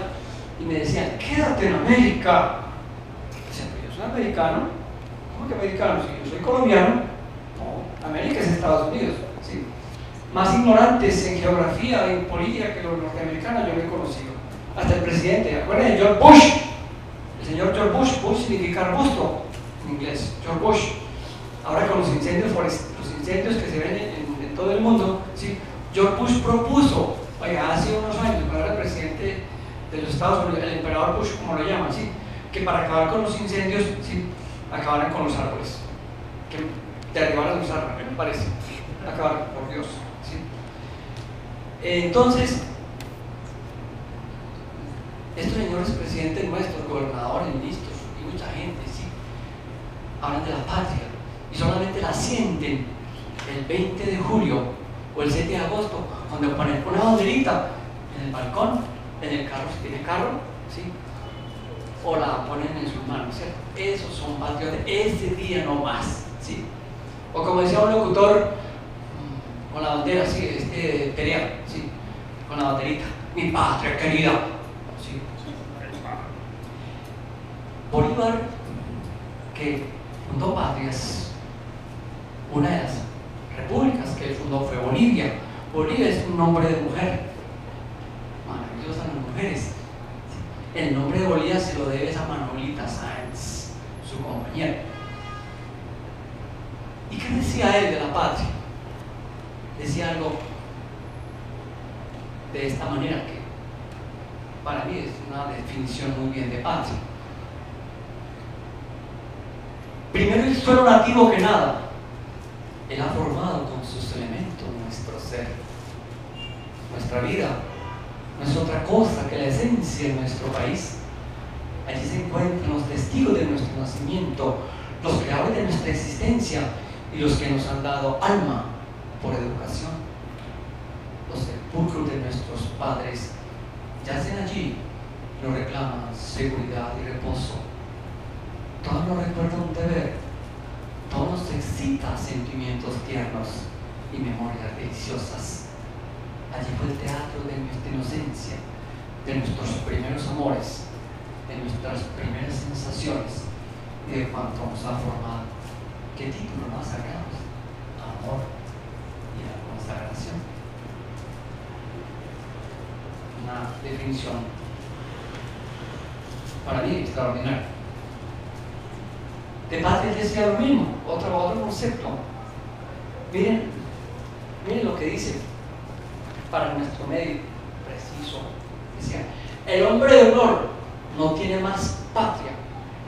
y me decían, quédate en América. Decían, yo soy americano. ¿Cómo que americano? Si yo soy colombiano. No, América es Estados Unidos. Más ignorantes en geografía, en política que los norteamericanos yo me he conocido. Hasta el presidente, acuérdense de George Bush. El señor George Bush, Bush significa arbusto en inglés, George Bush. Ahora con los incendios, los incendios que se ven en, en todo el mundo, ¿sí? George Bush propuso, hace unos años, cuando era presidente de los Estados Unidos, el emperador Bush, como lo llaman, ¿sí? que para acabar con los incendios, ¿sí? acabaran con los árboles, que derribaran los árboles, me parece, acabar, por Dios. Entonces, estos señores presidentes nuestros, gobernadores, ministros y mucha gente, ¿sí? hablan de la patria y solamente la sienten el 20 de julio o el 7 de agosto, cuando ponen una banderita en el balcón en el carro, si tiene carro, ¿sí? o la ponen en sus manos, ¿cierto? Esos son patriotas, ese día no más, ¿sí? O como decía un locutor, con la bandera, ¿sí? Este, Perea, ¿sí? Con la banderita, mi patria querida, ¿sí? Bolívar, que fundó patrias, una de las repúblicas que él fundó fue Bolivia. Bolivia es un nombre de mujer, a las mujeres. El nombre de Bolívar se lo debe a Manolita Sáenz, su compañera. ¿Y qué decía él de la patria? Decía algo de esta manera que para mí es una definición muy bien de patria. Primero el suelo nativo que nada, Él ha formado con sus elementos nuestro ser, nuestra vida, no es otra cosa que la esencia de nuestro país. Allí se encuentran los testigos de nuestro nacimiento, los creadores de nuestra existencia y los que nos han dado alma por educación. Los sepulcros de nuestros padres yacen allí, nos reclaman seguridad y reposo. Todo nos recuerda un deber, todo nos excita sentimientos tiernos y memorias deliciosas. Allí fue el teatro de nuestra inocencia, de nuestros primeros amores, de nuestras primeras sensaciones y de cuánto nos ha formado. ¿Qué título más sacamos? Amor la consagración. Una definición para mí extraordinaria. De patria decía lo mismo, otro, otro concepto. Miren, miren lo que dice para nuestro medio preciso. Decía, el hombre de honor no tiene más patria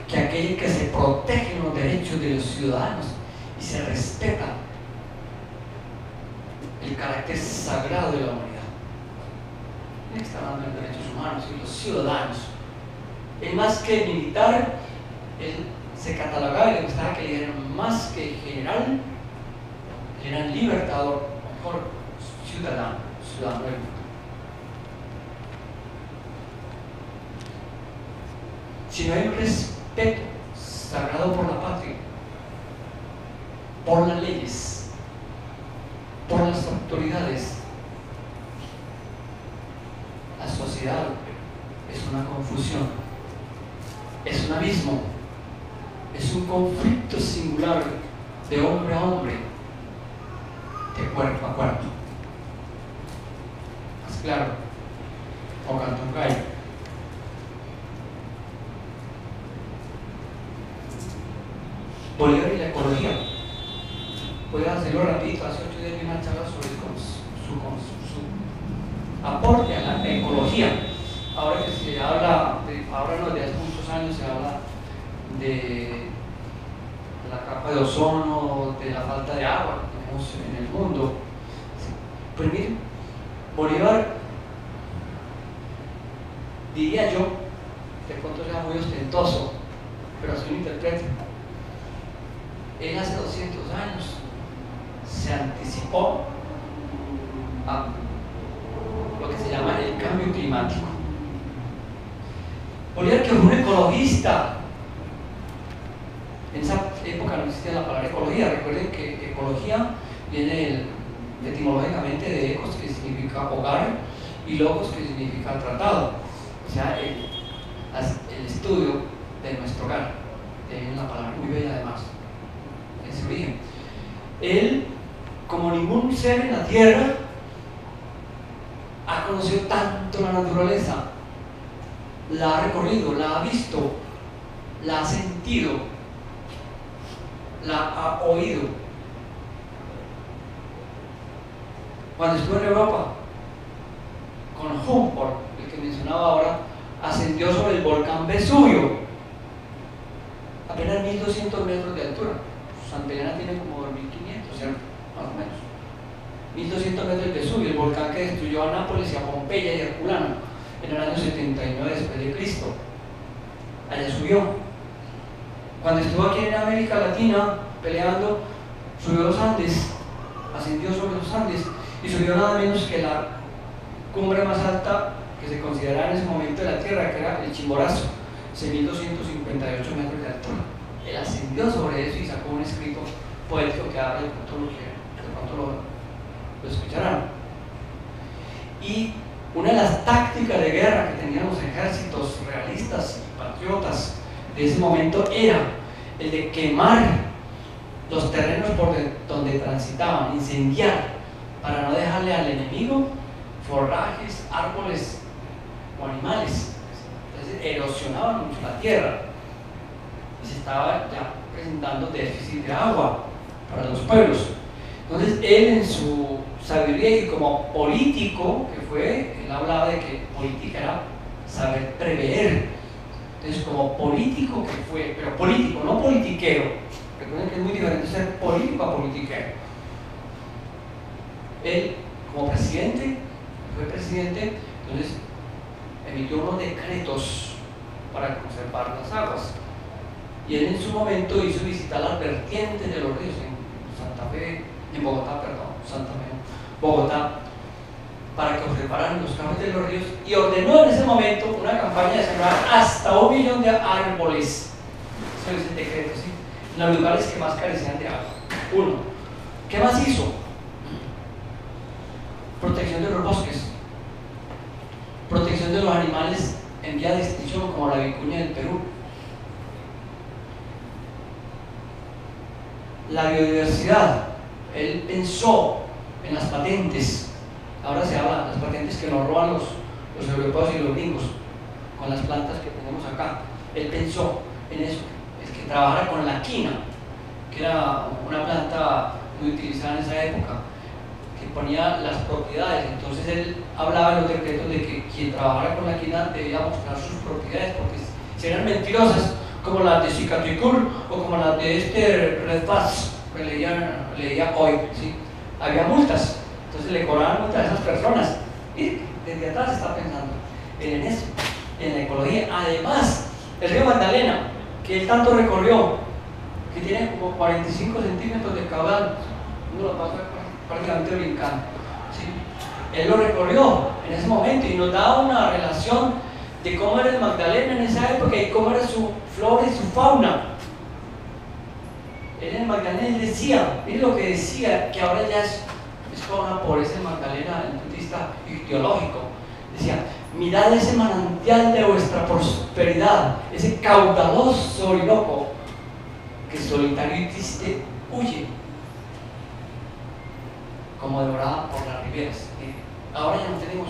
que aquel que se protege los derechos de los ciudadanos y se respeta el carácter sagrado de la humanidad. Está hablando de derechos humanos y los ciudadanos. El más que militar, él se catalogaba y le gustaba que le más que general, era libertador, mejor ciudadano, ciudadano del mundo. Si no hay un respeto sagrado por la patria, por las leyes, por las autoridades, la sociedad es una confusión, es un abismo, es un conflicto singular de hombre a hombre, de cuerpo a cuerpo. Más claro, o gallo. Bolívar y la ecología. A hacerlo rapidito, hace ocho días vi una charla sobre su, su, aporte a la ecología. Ahora que se habla, ahora no, de hace muchos años se habla de la capa de ozono, de la falta de agua que tenemos en el mundo. Pues miren, Bolívar, diría yo, de pronto sea muy ostentoso, pero así lo interpreto él hace 200 años se anticipó a lo que se llama el cambio climático. Bolívar que fue un ecologista, en esa época no existía la palabra ecología, recuerden que ecología viene etimológicamente de ecos que significa hogar y logos que significa tratado, o sea, el, el estudio de nuestro hogar, tiene una palabra muy bella además. Él, como ningún ser en la tierra, ha conocido tanto la naturaleza, la ha recorrido, la ha visto, la ha sentido, la ha oído. Cuando estuvo en Europa, con Humboldt, el que mencionaba ahora, ascendió sobre el volcán Vesubio, apenas 1200 metros de altura. Santa Elena tiene como 2500, ¿cierto? Más o menos. 1200 metros de Vesubio, el volcán que destruyó a Nápoles y a Pompeya y Herculano en el año 79 después de Cristo. Allá subió. Cuando estuvo aquí en América Latina peleando, subió los Andes, ascendió sobre los Andes y subió nada menos que la cumbre más alta que se consideraba en ese momento de la Tierra, que era el Chimborazo, 6.258 metros de altura él ascendió sobre eso y sacó un escrito poético que habla de que de pronto lo, escucharán. Y una de las tácticas de guerra que tenían los ejércitos realistas y patriotas de ese momento era el de quemar los terrenos por donde transitaban, incendiar, para no dejarle al enemigo forrajes, árboles o animales. Entonces erosionaban mucho la tierra se estaba ya presentando déficit de agua para los pueblos. Entonces él en su sabiduría y como político que fue, él hablaba de que política era saber prever. Entonces, como político que fue, pero político, no politiquero. Recuerden que es muy diferente ser político a politiquero. Él, como presidente, fue presidente, entonces emitió unos decretos para conservar las aguas. Y él en su momento hizo visitar las vertientes de los ríos En Bogotá, perdón, Santa Fe, Bogotá, para que observaran los campos de los ríos y ordenó en ese momento una campaña de sembrar hasta un millón de árboles. Eso es el decreto, ¿sí? En los lugares que más carecían de agua. Uno. ¿Qué más hizo? Protección de los bosques. Protección de los animales en vía de extinción, como la vicuña del Perú. La biodiversidad. Él pensó en las patentes Ahora se habla de las patentes que nos roban los, los europeos y los gringos con las plantas que tenemos acá. Él pensó en eso, es que trabajara con la quina, que era una planta muy utilizada en esa época, que ponía las propiedades. Entonces él hablaba en los decretos de que quien trabajara con la quina debía mostrar sus propiedades, porque si eran mentirosas, como las de Cicatricur o como las de este Red que leía, leía hoy, ¿sí? había multas entonces le cobraban muchas a esas personas. Y desde atrás está pensando en eso, en la ecología. Además, el río Magdalena, que él tanto recorrió, que tiene como 45 centímetros de caudal, uno lo pasa prácticamente brincando. ¿sí? Él lo recorrió en ese momento y nos da una relación de cómo era el Magdalena en esa época y cómo era su flora y su fauna. Él en el Magdalena decía, mire lo que decía, que ahora ya es por ese Magdalena, el budista ideológico, decía, mirad ese manantial de vuestra prosperidad, ese caudaloso Orinoco, que solitario y triste huye, como devorada por las riberas. Ahora ya no tenemos,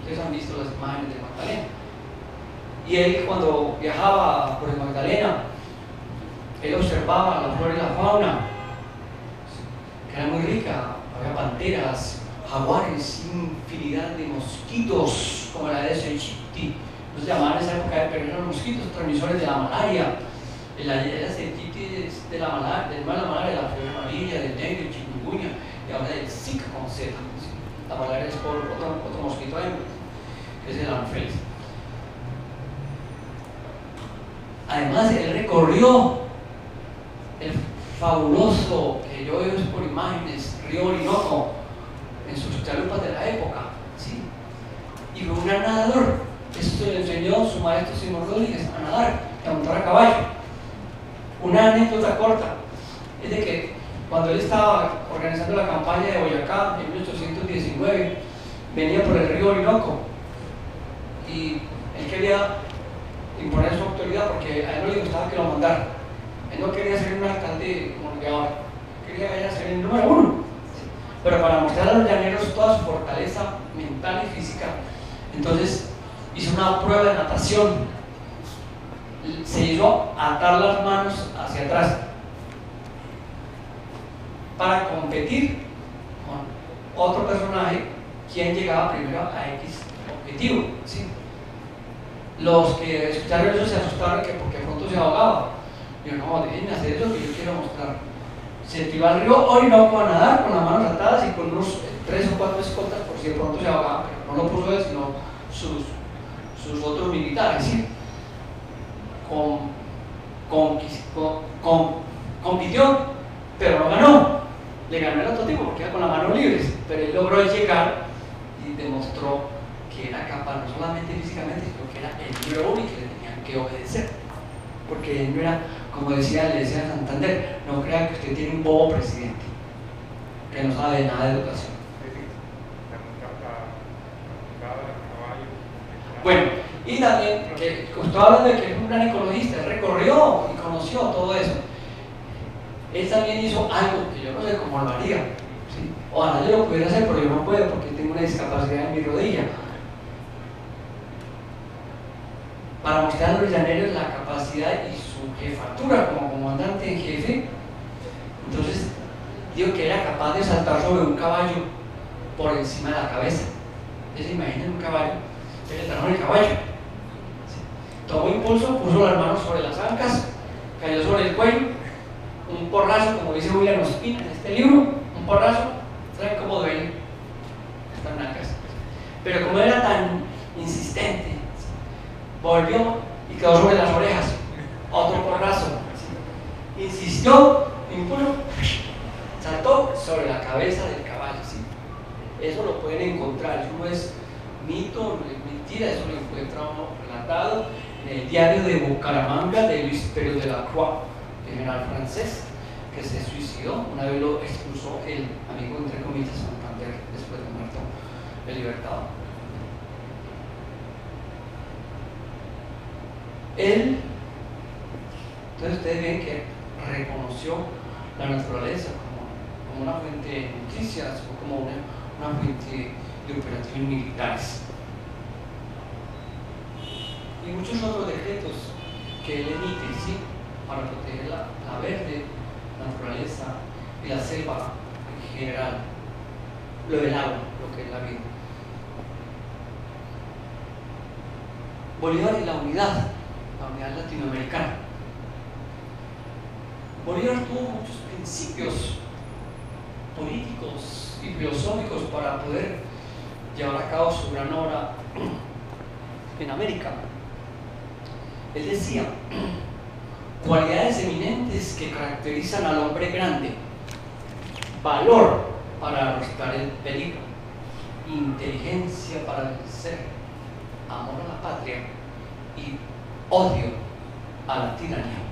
ustedes han visto las imágenes de Magdalena. Y él cuando viajaba por el Magdalena, él observaba la flora y la fauna, que era muy rica, había panteras, jaguares, infinidad de mosquitos, como la de Sechiti. Los llamaban en esa época de los mosquitos transmisores de la malaria. La de Sechiti de la malaria, del mal de la malaria, la fiebre amarilla, del dengue, el chikungunya, y ahora del Zika con Z. La malaria es por otro, otro mosquito que es el anopheles. Además, él recorrió el fabuloso, que yo veo por imágenes, río Orinoco, en sus chalupas de la época. ¿sí? Y fue un gran nadador. Esto le enseñó su maestro Simón Rodríguez a nadar, a montar a caballo. Una anécdota corta es de que cuando él estaba organizando la campaña de Boyacá en 1819, venía por el río Orinoco y él quería imponer su autoridad porque a él no le gustaba que lo mandara. Él no quería ser un alcalde como de ahora, quería ser el número uno pero para mostrar a los llaneros toda su fortaleza mental y física. Entonces hizo una prueba de natación, se hizo atar las manos hacia atrás para competir con otro personaje, quien llegaba primero a X objetivo. Los que escucharon eso se asustaron que porque pronto se ahogaba. Yo no, déjenme hacer eso que yo quiero mostrar se tiró al río, hoy no a nadar con las manos atadas y con unos tres o cuatro escoltas por si de pronto se ahogaba, pero no lo puso él, sino sus, sus otros militares. ¿sí? Con, con, compitió, pero no ganó. Le ganó el otro tipo porque iba con las manos libres, pero él logró llegar y demostró que era capaz no solamente físicamente, era el libro único que le tenían que obedecer, porque él no era como decía, le decía Santander, no crean que usted tiene un bobo presidente, que no sabe nada de educación. Bueno, y también, que estaba hablando de que es un gran ecologista, recorrió y conoció todo eso. Él también hizo algo que yo no sé cómo lo haría. ¿sí? Ojalá yo lo pudiera hacer, pero yo no puedo porque tengo una discapacidad en mi rodilla. Para mostrar a los llaneros la capacidad y jefatura como comandante en jefe, entonces dijo que era capaz de saltar sobre un caballo por encima de la cabeza. Entonces imaginen un caballo, se le el caballo. Tomó impulso, puso las manos sobre las ancas, cayó sobre el cuello, un porrazo, como dice William Ospina en este libro, un porrazo, ¿saben cómo duele? Estas ancas. Pero como era tan volvió y quedó sobre las orejas, otro porrazo. Insistió, impulso, saltó sobre la cabeza del caballo. Eso lo pueden encontrar, eso no es mito, no es mentira, eso lo encuentran relatado en el diario de Bucaramanga de Luis Pérez de la Croix, general francés, que se suicidó, una vez lo expulsó el amigo, entre comillas, Santander, después de muerto el libertado. Él, entonces ustedes ven que reconoció la naturaleza como, una fuente de noticias o como una, una fuente de operaciones militares y muchos otros decretos que él emite ¿sí? para proteger la, la verde naturaleza y la selva en general, lo del agua, lo que es la vida. Bolívar y la unidad, la unidad latinoamericana. Bolívar tuvo muchos principios políticos y filosóficos para poder llevar a cabo su gran obra en América. Él decía, cualidades eminentes que caracterizan al hombre grande, valor para arrastrar el peligro, inteligencia para vencer, amor a la patria y odio a la tiranía.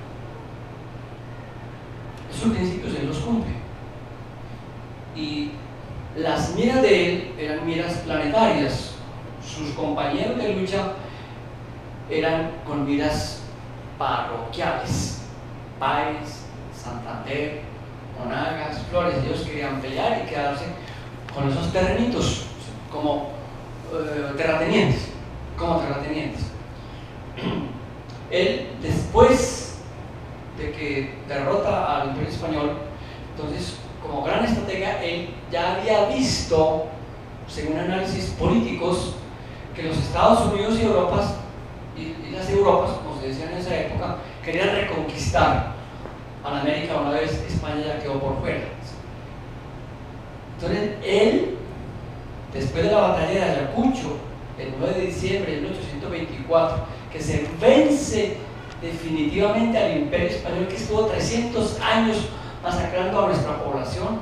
Esos principios él los cumple. Y las miras de él eran miras planetarias. Sus compañeros de lucha eran con miras parroquiales. Páez, Santander, Monagas, Flores, ellos querían pelear y quedarse con esos terrenitos como eh, terratenientes, como terratenientes. Él, después de que derrota al imperio español, entonces, como gran estratega, él ya había visto, según análisis políticos, que los Estados Unidos y Europa y, las Europas, como se decía en esa época, querían reconquistar a la América una vez España ya quedó por fuera. Entonces él, después de la batalla de Ayacucho, el 9 de diciembre de 1824, que se vence definitivamente al imperio español que estuvo 300 años masacrando a nuestra población,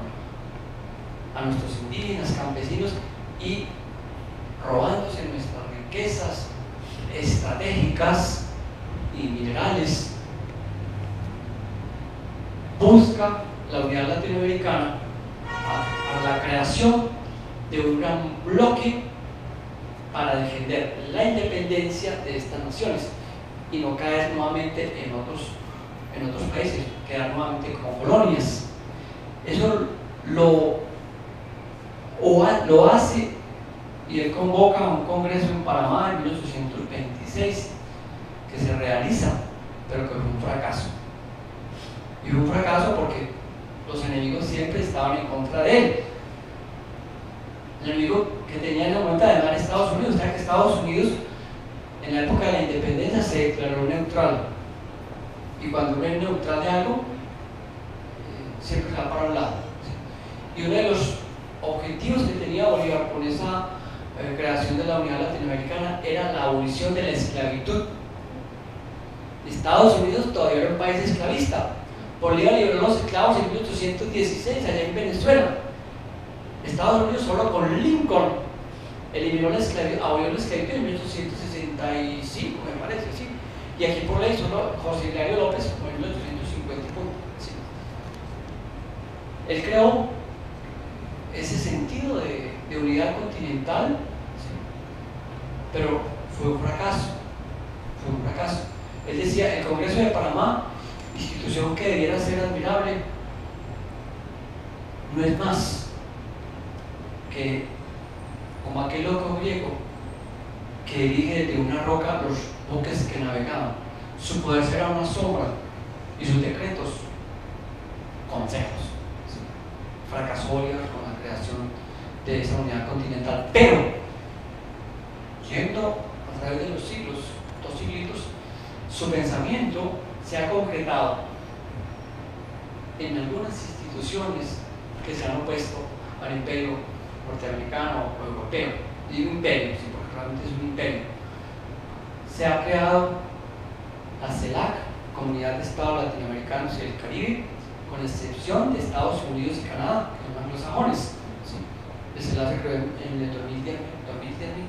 a nuestros indígenas, campesinos y robándose nuestras riquezas, estratégicas y minerales, busca la unidad latinoamericana a, la creación de un gran bloque para defender la independencia de estas naciones y no caer nuevamente en otros, en otros países, quedar nuevamente como colonias. Eso lo, lo hace y él convoca un congreso en Panamá en 1826 que se realiza, pero que fue un fracaso. Y fue un fracaso porque los enemigos siempre estaban en contra de él. El enemigo que tenía en la cuenta de a Estados Unidos, ya que Estados Unidos en la época de la independencia se declaró neutral. Y cuando uno es neutral de algo, eh, siempre se va para un lado. Y uno de los objetivos que tenía Bolívar con esa eh, creación de la unidad latinoamericana era la abolición de la esclavitud. Estados Unidos todavía era un país esclavista. Bolívar liberó los esclavos en 1816 allá en Venezuela. Estados Unidos solo con Lincoln eliminó la esclavitud, en 1865, me parece, sí. Y aquí por ley solo José Hilario López en 1850. Sí. Él creó ese sentido de, de unidad continental pero fue un fracaso, fue un fracaso. Él decía, el Congreso de Panamá, institución que debiera ser admirable, no es más que como aquel loco griego que dirige desde una roca los buques que navegaban. Su poder será una sombra y sus decretos consejos. Fracasó con la creación de esa unidad continental. Pero, yendo a través de los siglos, dos siglos, su pensamiento se ha concretado en algunas instituciones que se han opuesto al imperio norteamericano o europeo. Digo imperio, sí, porque realmente es un imperio. Se ha creado la CELAC, Comunidad de Estados Latinoamericanos y del Caribe, con excepción de Estados Unidos y Canadá, que son anglosajones. ¿sí? La se creó en el 2010,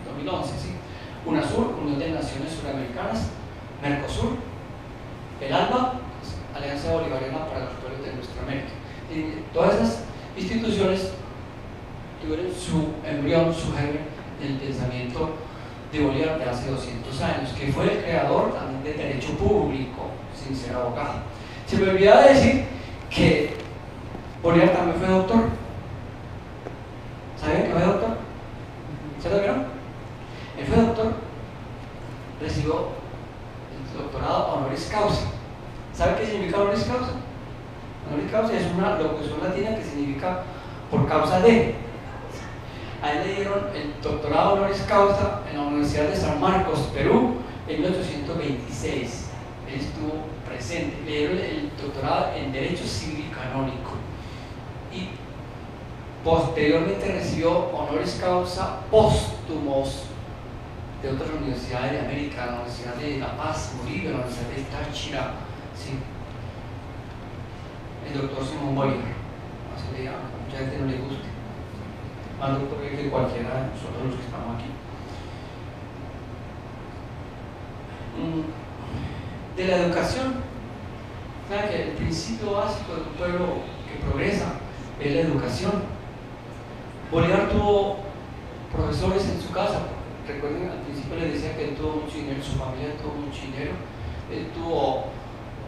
2011. ¿sí? UNASUR, Unión de Naciones Suramericanas, Mercosur, el ALBA, Alianza Bolivariana para los Pueblos de Nuestra América. Y todas esas instituciones tuvieron su embrión, su germen en el pensamiento de Bolívar de hace 200 años, que fue el creador también del derecho público, sin ser abogado. Se me olvidaba decir que Bolívar también fue doctor. ¿Sabían que fue doctor? ¿Cierto que no? Él fue doctor, recibió el doctorado honoris causa. ¿Sabe qué significa honoris causa? Honoris causa es una locución latina que significa por causa de. A él le dieron el doctorado honoris causa en la Universidad de San Marcos, Perú, en 1826. Él estuvo presente. Le dieron el doctorado en Derecho Civil Canónico. Y posteriormente recibió honoris causa póstumos de otras universidades de América, la Universidad de La Paz, Bolivia, la Universidad de Táchira, ¿sí? el doctor Simón Bolívar, así le mucha gente no le gusta, más doctor que cualquiera de nosotros los que estamos aquí. Mm, de la educación, claro que el principio básico de un pueblo que progresa es la educación. Bolívar tuvo profesores en su casa, recuerden al principio les decía que él tuvo mucho dinero, su familia tuvo mucho dinero, él tuvo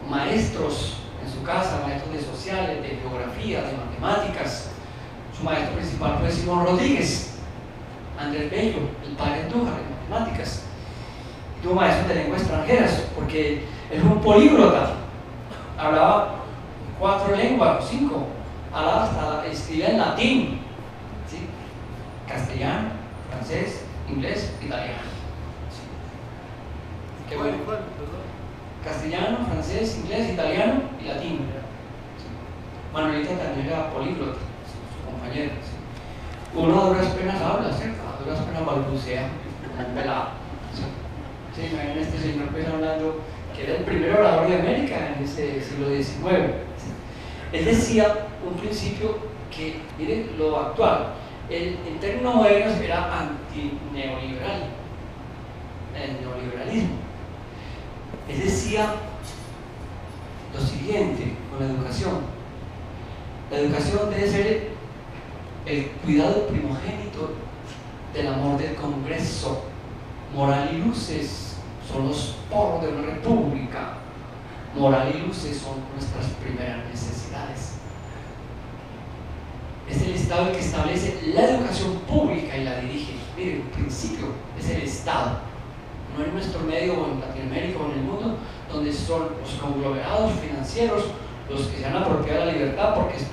maestros en su casa, maestros de sociales, de geografía, de matemáticas. Su maestro principal fue Simón Rodríguez, Andrés Bello, el padre Andújar en matemáticas. Tuvo maestros de lenguas extranjeras, porque él fue un políglota, hablaba cuatro lenguas, cinco, hablaba hasta, escribía en latín, ¿sí? castellano, francés, inglés, italiano. ¿sí? Qué bueno. Castellano, francés, inglés, italiano y latino. Manuelita también era políglota, Uno a duras penas habla, ¿cierto? A duras penas balbucea, un pelado. Sí, imagínense este señor pues hablando que era el primer orador de América en ese siglo XIX. Él decía un principio que, miren lo actual, el, en términos modernos era antineoliberal, el neoliberalismo. Él decía lo siguiente con la educación. La educación debe ser el cuidado primogénito del amor del Congreso. Moral y luces son los poros de una república. Moral y luces son nuestras primeras necesidades. Es el Estado el que establece la educación pública y la dirige. Mire, el principio es el Estado. No en nuestro medio o en Latinoamérica o en el mundo, donde son los conglomerados financieros los que se han apropiado la libertad porque es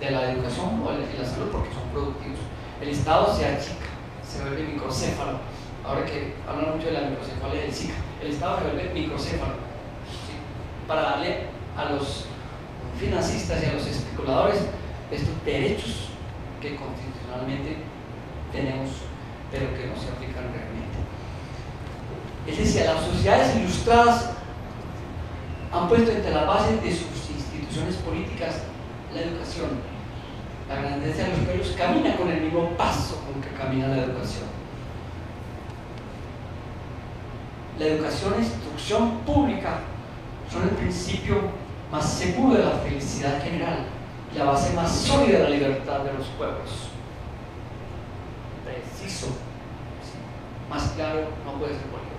de la educación o de la salud porque son productivos. El Estado se achica, se vuelve microcéfalo. Ahora que hablan mucho de la microcefalia del SICA, el Estado se vuelve microcéfalo para darle a los financistas y a los especuladores estos derechos que constitucionalmente tenemos, pero que no se aplican realmente. Es decir, las sociedades ilustradas han puesto entre las bases de sus políticas la educación. La grandeza de los pueblos camina con el mismo paso con que camina la educación. La educación e instrucción pública son el principio más seguro de la felicidad general la base más sólida de la libertad de los pueblos. Preciso. Más claro no puede ser político.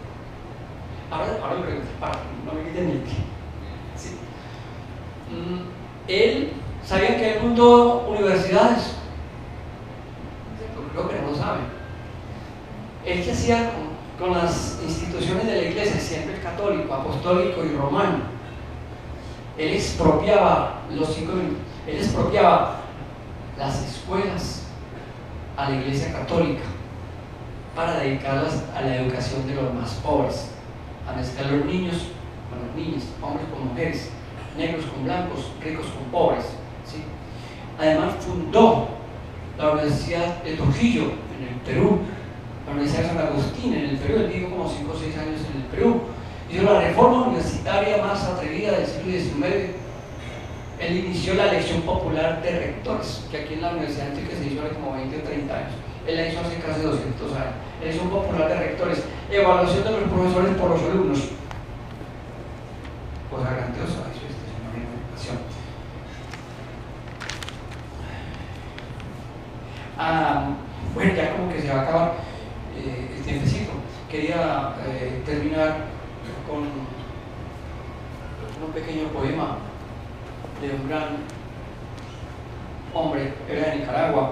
Ahora, ahora pregunto, para, no me quiten el sí. Mm, Él sabía que hay mundo universidades. Creo que no saben. Él que hacía con, las instituciones de la iglesia, siempre el católico, apostólico y romano. Él expropiaba los cinco él expropiaba las escuelas a la Iglesia Católica para dedicarlas a la educación de los más pobres, a mezclar los niños con los niños, hombres con mujeres, negros con blancos, ricos con pobres. Además fundó la Universidad de Trujillo en el Perú, la Universidad de San Agustín en el Perú, él vivió como 5 o 6 años en el Perú, hizo la reforma universitaria más atrevida del siglo XIX. Él inició la elección popular de rectores, que aquí en la Universidad Antigua se hizo hace como 20 o 30 años. Él la hizo hace casi 200 años. Elección popular de rectores, evaluación de los profesores por los alumnos. Cosa grandiosa, eso es una educación. Ah, bueno, ya como que se va a acabar eh, el tiempecito. Quería eh, terminar con un pequeño poema de un gran hombre, era de Nicaragua,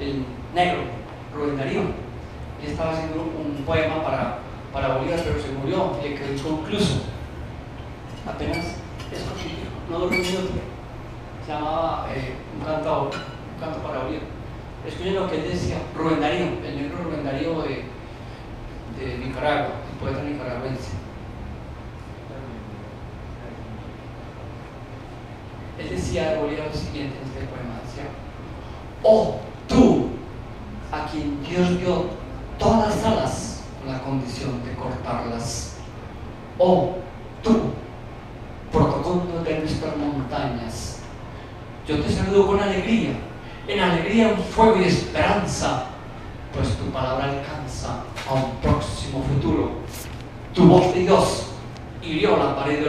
el negro, Rubén Darío. Él estaba haciendo un poema para, para Bolívar, pero se murió y le quedó inconcluso. Apenas es cortito, no duró un minuto. Se llamaba eh, un, canto, un canto para Bolívar. Escuchen lo que él decía, Rubén Darío, el negro Rubén Darío de, de Nicaragua, el poeta nicaragüense. Él decía de lo siguiente en este poema, decía, oh tú, a quien Dios dio todas las alas con la condición de cortarlas, oh tú, protocondo de nuestras montañas, yo te saludo con alegría, en alegría, un fuego y esperanza, pues tu palabra alcanza a un próximo futuro. Tu voz de Dios hirió la pared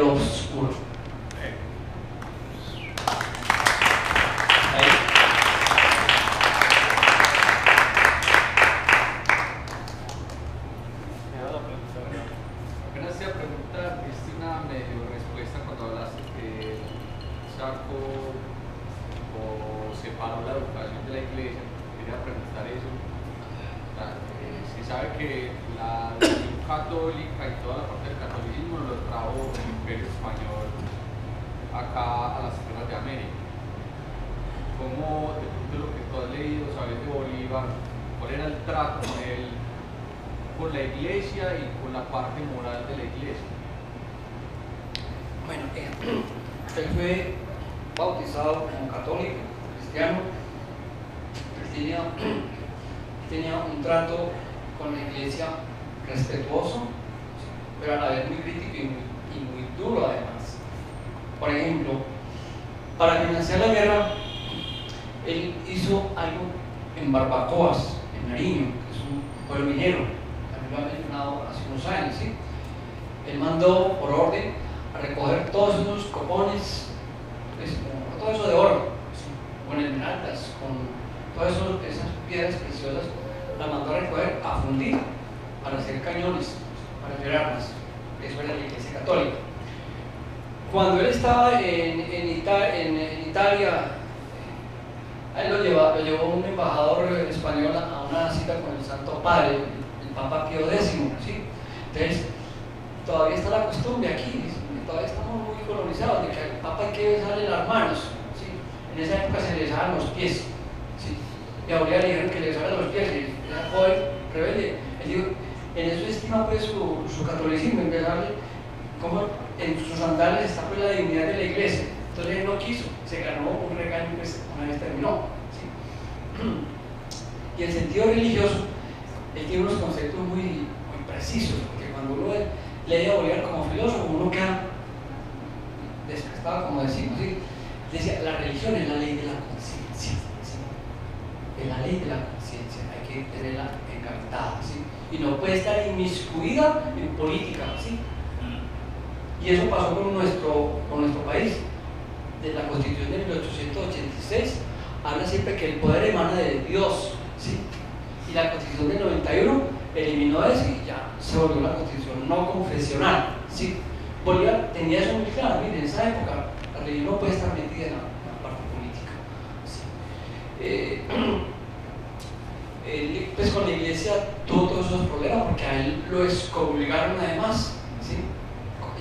él lo excomulgaron además,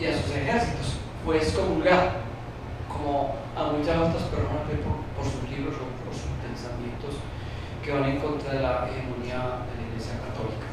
y a sus ejércitos. Fue excomulgado, como a muchas otras personas por, sus libros o por sus pensamientos que van en contra de la hegemonía de la Iglesia Católica.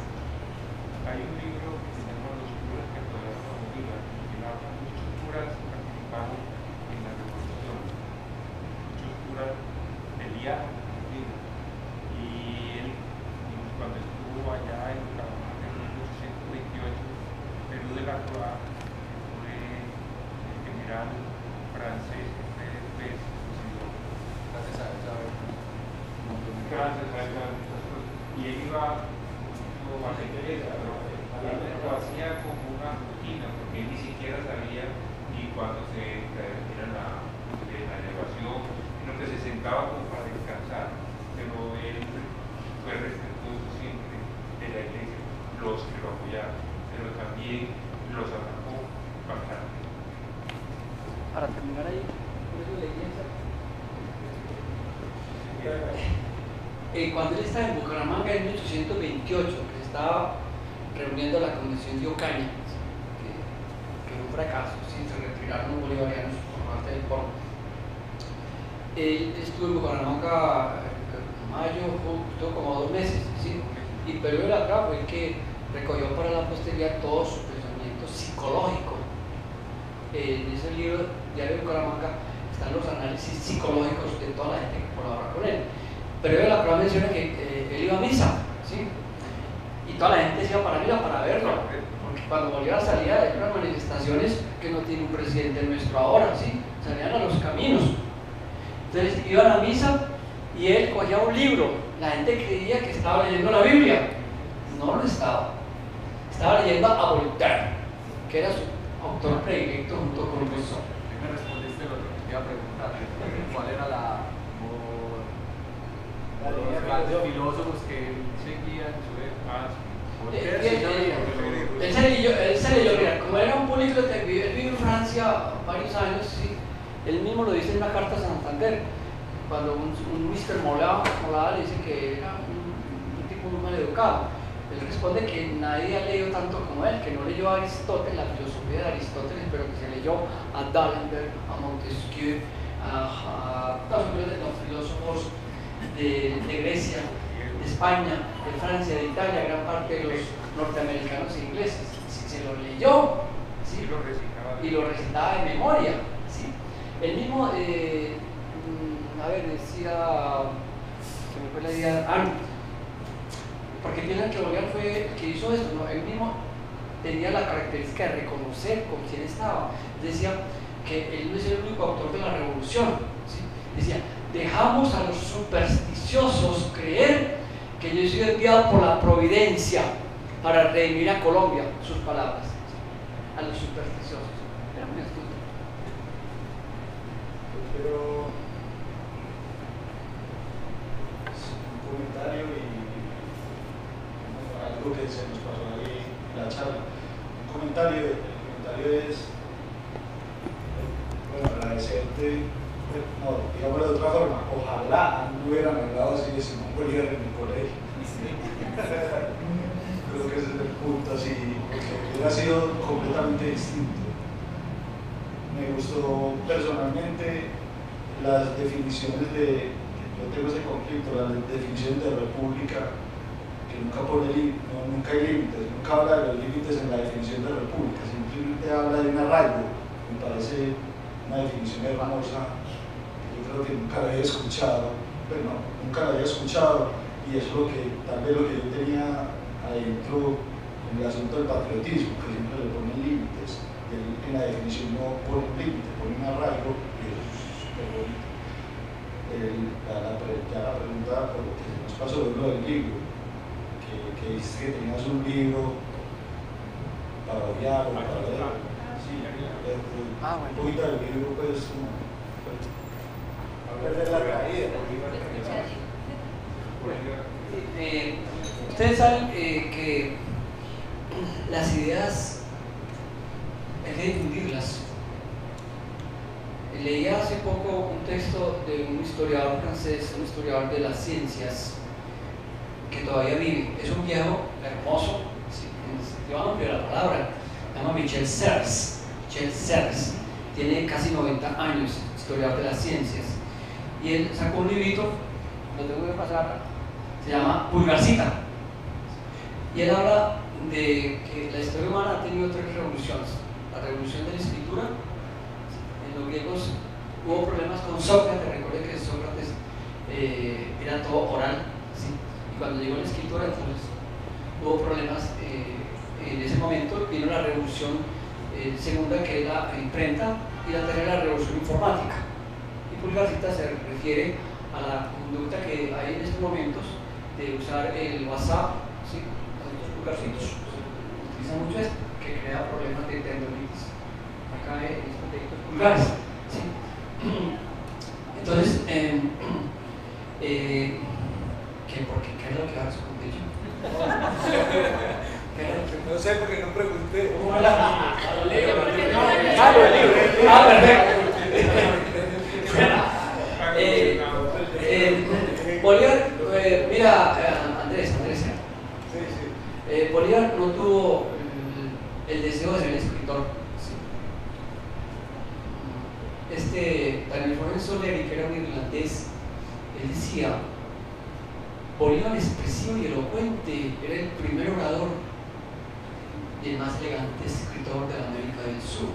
Cuando él estaba en Bucaramanga en 1828, que se estaba reuniendo la Convención de Ocaña, que, que fue un fracaso, sí, se retiraron los bolivarianos por parte del pueblo. Él estuvo en Bucaramanga en mayo, ju- estuvo como dos meses, ¿sí? y Perú de la Tra fue el que recogió para la posteridad todo su pensamiento psicológico. Eh, en ese libro, Diario de Bucaramanga, están los análisis psicológicos de toda la gente que colabora con él. Pero él la prueba menciona que eh, él iba a misa, ¿sí? Y toda la gente se iba para misa para verlo. Porque cuando Bolívar salía de unas manifestaciones que no tiene un presidente nuestro ahora, ¿sí? Salían a los caminos. Entonces iban a misa y él cogía un libro. La gente creía que estaba leyendo la Biblia. No lo estaba. Estaba leyendo a Voltaire, que era su autor predilecto junto con Rousseau. Ahí me respondiste lo que te iba a preguntar. ¿Cuál era la, o- La línea los grandes filosófica. filósofos que él seguía en su época? Eh, Voltaire, sí, eh, yo eh, leí. Él se leyó, él se leyó, mira, como era un político, que vivió- él vivió en Francia varios años, sí, él mismo lo dice en una carta a Santander, cuando un, un Mr. Molada, Molada le dice que era un, un tipo muy mal educado. Él responde que nadie ha leído tanto como él, que no leyó a Aristóteles, la filosofía de Aristóteles, pero que se leyó a D'Alembert, a Montesquieu, a, a todos los filósofos de, de Grecia, de España, de Francia, de Italia, gran parte de los norteamericanos e ingleses. Si se lo leyó, ¿sí? Y lo recitaba. y lo recitaba de memoria. ¿sí? El mismo, eh, mm, a ver, decía, se fue la idea, no, porque piensan que Bolívar fue el que hizo esto. Él mismo tenía la característica de reconocer con quién estaba. Decía que él no es el único autor de la revolución. Decía, dejamos a los supersticiosos creer que yo soy enviado por la providencia para redimir a Colombia, sus palabras, a los supersticiosos. Era muy astuto. Pero y algo que se nos pasó ahí en la charla. Un comentario, el comentario es, bueno, agradecerte, no, digámoslo de otra forma, ojalá no hubieran hablado así de Simón Bolívar en el colegio. Creo que ese es el punto, así, porque hubiera sido completamente distinto. Me gustó personalmente las definiciones de, yo tengo ese conflicto, las definiciones de república, que nunca pone no, nunca hay límites, nunca habla de los límites en la definición de república, simplemente habla de un arraigo, me parece una definición hermosa, que yo creo que nunca la había escuchado, pero no, nunca la había escuchado, y es lo que, tal vez lo que yo tenía adentro en el asunto del patriotismo, que siempre le ponen límites, en la definición no pone límite, pone un arraigo, y eso es súper bonito. El- la, la pre- ya la pregunta, por lo que nos pasó de lo del libro, que, que dices que tenías un libro para odiar o para leer. Sí, eh, Ah, bueno. un poquito del libro, pues, como, a perder la caída. Eh, ustedes saben eh, que las ideas hay que difundirlas. Leía hace poco un texto de un historiador francés, un historiador de las ciencias, que todavía vive. Es un viejo hermoso, sentido amplio la palabra. Se llama Michel Serres. Michel Serres. Tiene casi 90 años, historiador de las ciencias. Y él sacó un librito, lo tengo que pasar se llama Pulgarcita. Y él habla de que la historia humana ha tenido tres revoluciones. La revolución de la escritura, los griegos hubo problemas con Sócrates, recuerden que Sócrates eh, era todo oral, ¿sí? y cuando llegó la escritura entonces hubo problemas eh, en ese momento, vino la revolución eh, segunda que era la imprenta y la tercera la revolución informática. Y Pulgarcita se refiere a la conducta que hay en estos momentos de usar el WhatsApp, ¿sí? los pulgarcitos, utiliza mucho esto, que crea problemas de tendonitis. En. ¿sí? Entonces, eh, eh, ¿qué, por qué, ¿qué es lo que es lo que- No sé porque no pregunté. Ah, Ah, lo del libro. Ah, perfecto. Eh, eh, Bolívar, mira, Andrés, Andrés, Bolívar no tuvo el, el deseo de ser escritor. ¿sí? Este Soleri, que era un irlandés, él decía, Bolívar expresivo y elocuente, era el primer orador y el más elegante escritor de la América del Sur.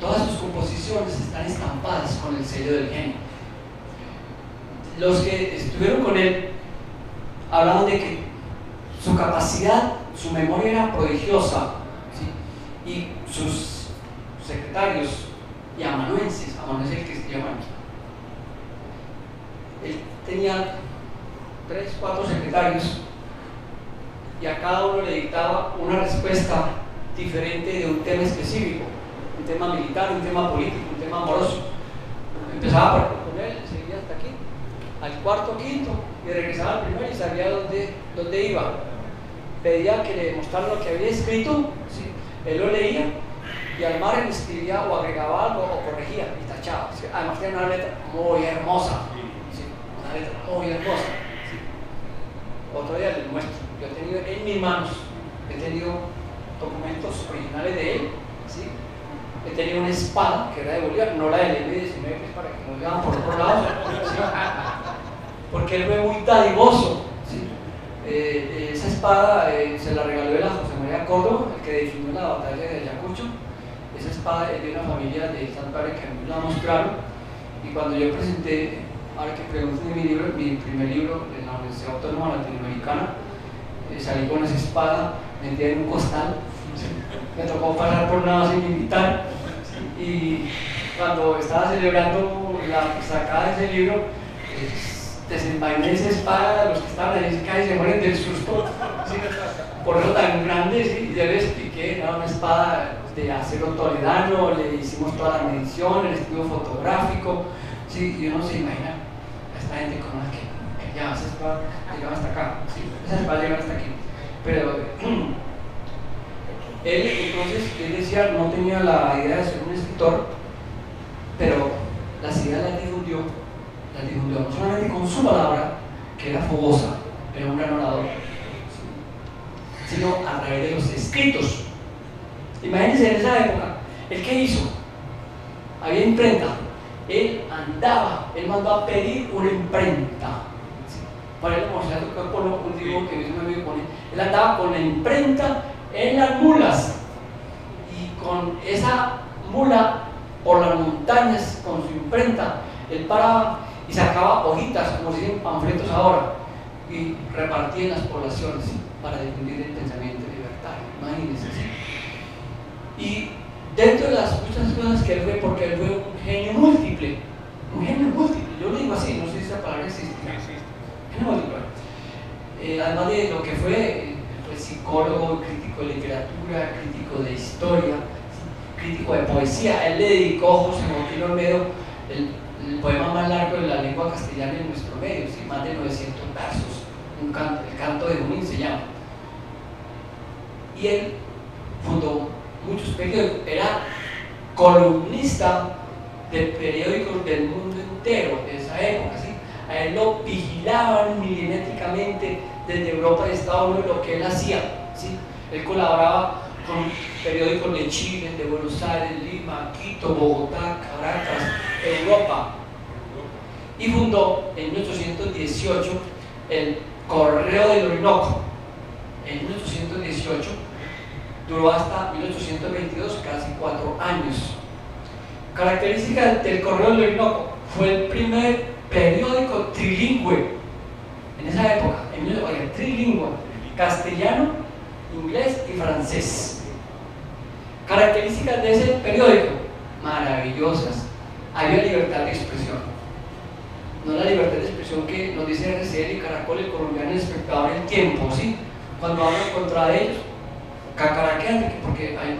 Todas sus composiciones están estampadas con el sello del genio. Los que estuvieron con él hablaban de que su capacidad, su memoria era prodigiosa, y sus secretarios y amanuenses, amanuenses que se llaman, tenía tres, cuatro secretarios y a cada uno le dictaba una respuesta diferente de un tema específico, un tema militar, un tema político, un tema amoroso. Empezaba con él, seguía hasta aquí, al cuarto, quinto, y regresaba al primero y sabía dónde, dónde iba. Pedía que le mostrara lo que había escrito, él lo leía y al margen escribía o agregaba algo o corregía y tachaba. Además tenía una letra muy hermosa, hermosa. ¿sí? Otro día les muestro. Yo he tenido en mis manos, he tenido documentos originales de él, ¿sí? He tenido una espada que era de Bolívar, no la del M19, que es para que nos vean por otro lado, ¿sí? porque él fue muy dadivoso. ¿sí? Eh, esa espada eh, se la regaló él a José María Córdoba, el que definió la batalla de Ayacucho. Esa espada es de una familia de Santander que a mí me la mostraron. Y cuando yo presenté, ahora que pregunté mi libro, mi primer libro en la Universidad Autónoma Latinoamericana, eh, salí con esa espada metida en un costal. Me tocó pasar por una base militar. Y cuando estaba celebrando la sacada de ese libro, eh, desenvainé esa espada, los que estaban ahí casi se mueren del susto. Por eso tan grande, ¿sí? ya les expliqué, era una espada de acero toledano, le hicimos toda la medición, el estudio fotográfico, ¿sí? y uno se imagina esta gente con la que ya esa espada llegaba hasta acá, ¿sí? esa espada llegaba hasta aquí. Pero él entonces, él decía, no tenía la idea de ser un escritor, pero las ideas las difundió, las difundió no solamente con su palabra, que era fogosa, era un gran orador, sino a través de los escritos. Imagínense en esa época, ¿el qué hizo? Había imprenta. Él andaba, él mandó a pedir una imprenta. ¿sí? Para él mostrar su cuerpo, no, un dibujo que me amigo con él. Él andaba con la imprenta en las mulas y con esa mula por las montañas con su imprenta, él paraba y sacaba hojitas, como se dicen panfletos ahora, y repartía en las poblaciones para difundir el pensamiento libertario. Imagínense. ¿sí? Y dentro de las muchas cosas que él fue, porque él fue genio múltiple, un genio múltiple, yo lo digo así, no sé si esa palabra existe. Genio múltiple. Eh, además de lo que fue, eh, fue psicólogo, crítico de literatura, crítico de historia, crítico de poesía. Él le dedicó José Montino Olmedo el, el poema más largo de la lengua castellana en nuestro medio, ¿sí? más de 900 versos, un canto, el canto de Junín se llama. Y él fundó muchos periódicos, era columnista de periódicos del mundo entero de esa época. ¿sí? A él lo vigilaban milimétricamente desde Europa y Estados Unidos lo que él hacía. ¿sí? Él colaboraba con periódicos de Chile, de Buenos Aires, Lima, Quito, Bogotá, Caracas, Europa. Y fundó en 1818 el Correo del Orinoco en 1818, duró hasta 1822, casi cuatro años. Característica del Correo del Orinoco, fue el primer periódico trilingüe en esa época, en, oye, trilingüe, castellano, inglés y francés. Características de ese periódico, maravillosas. Había libertad de expresión. No la libertad de expresión que nos dice RCL y Caracol, el colombiano, el espectador, el tiempo, ¿sí? Cuando hablan contra ellos, cacaraquean, porque hay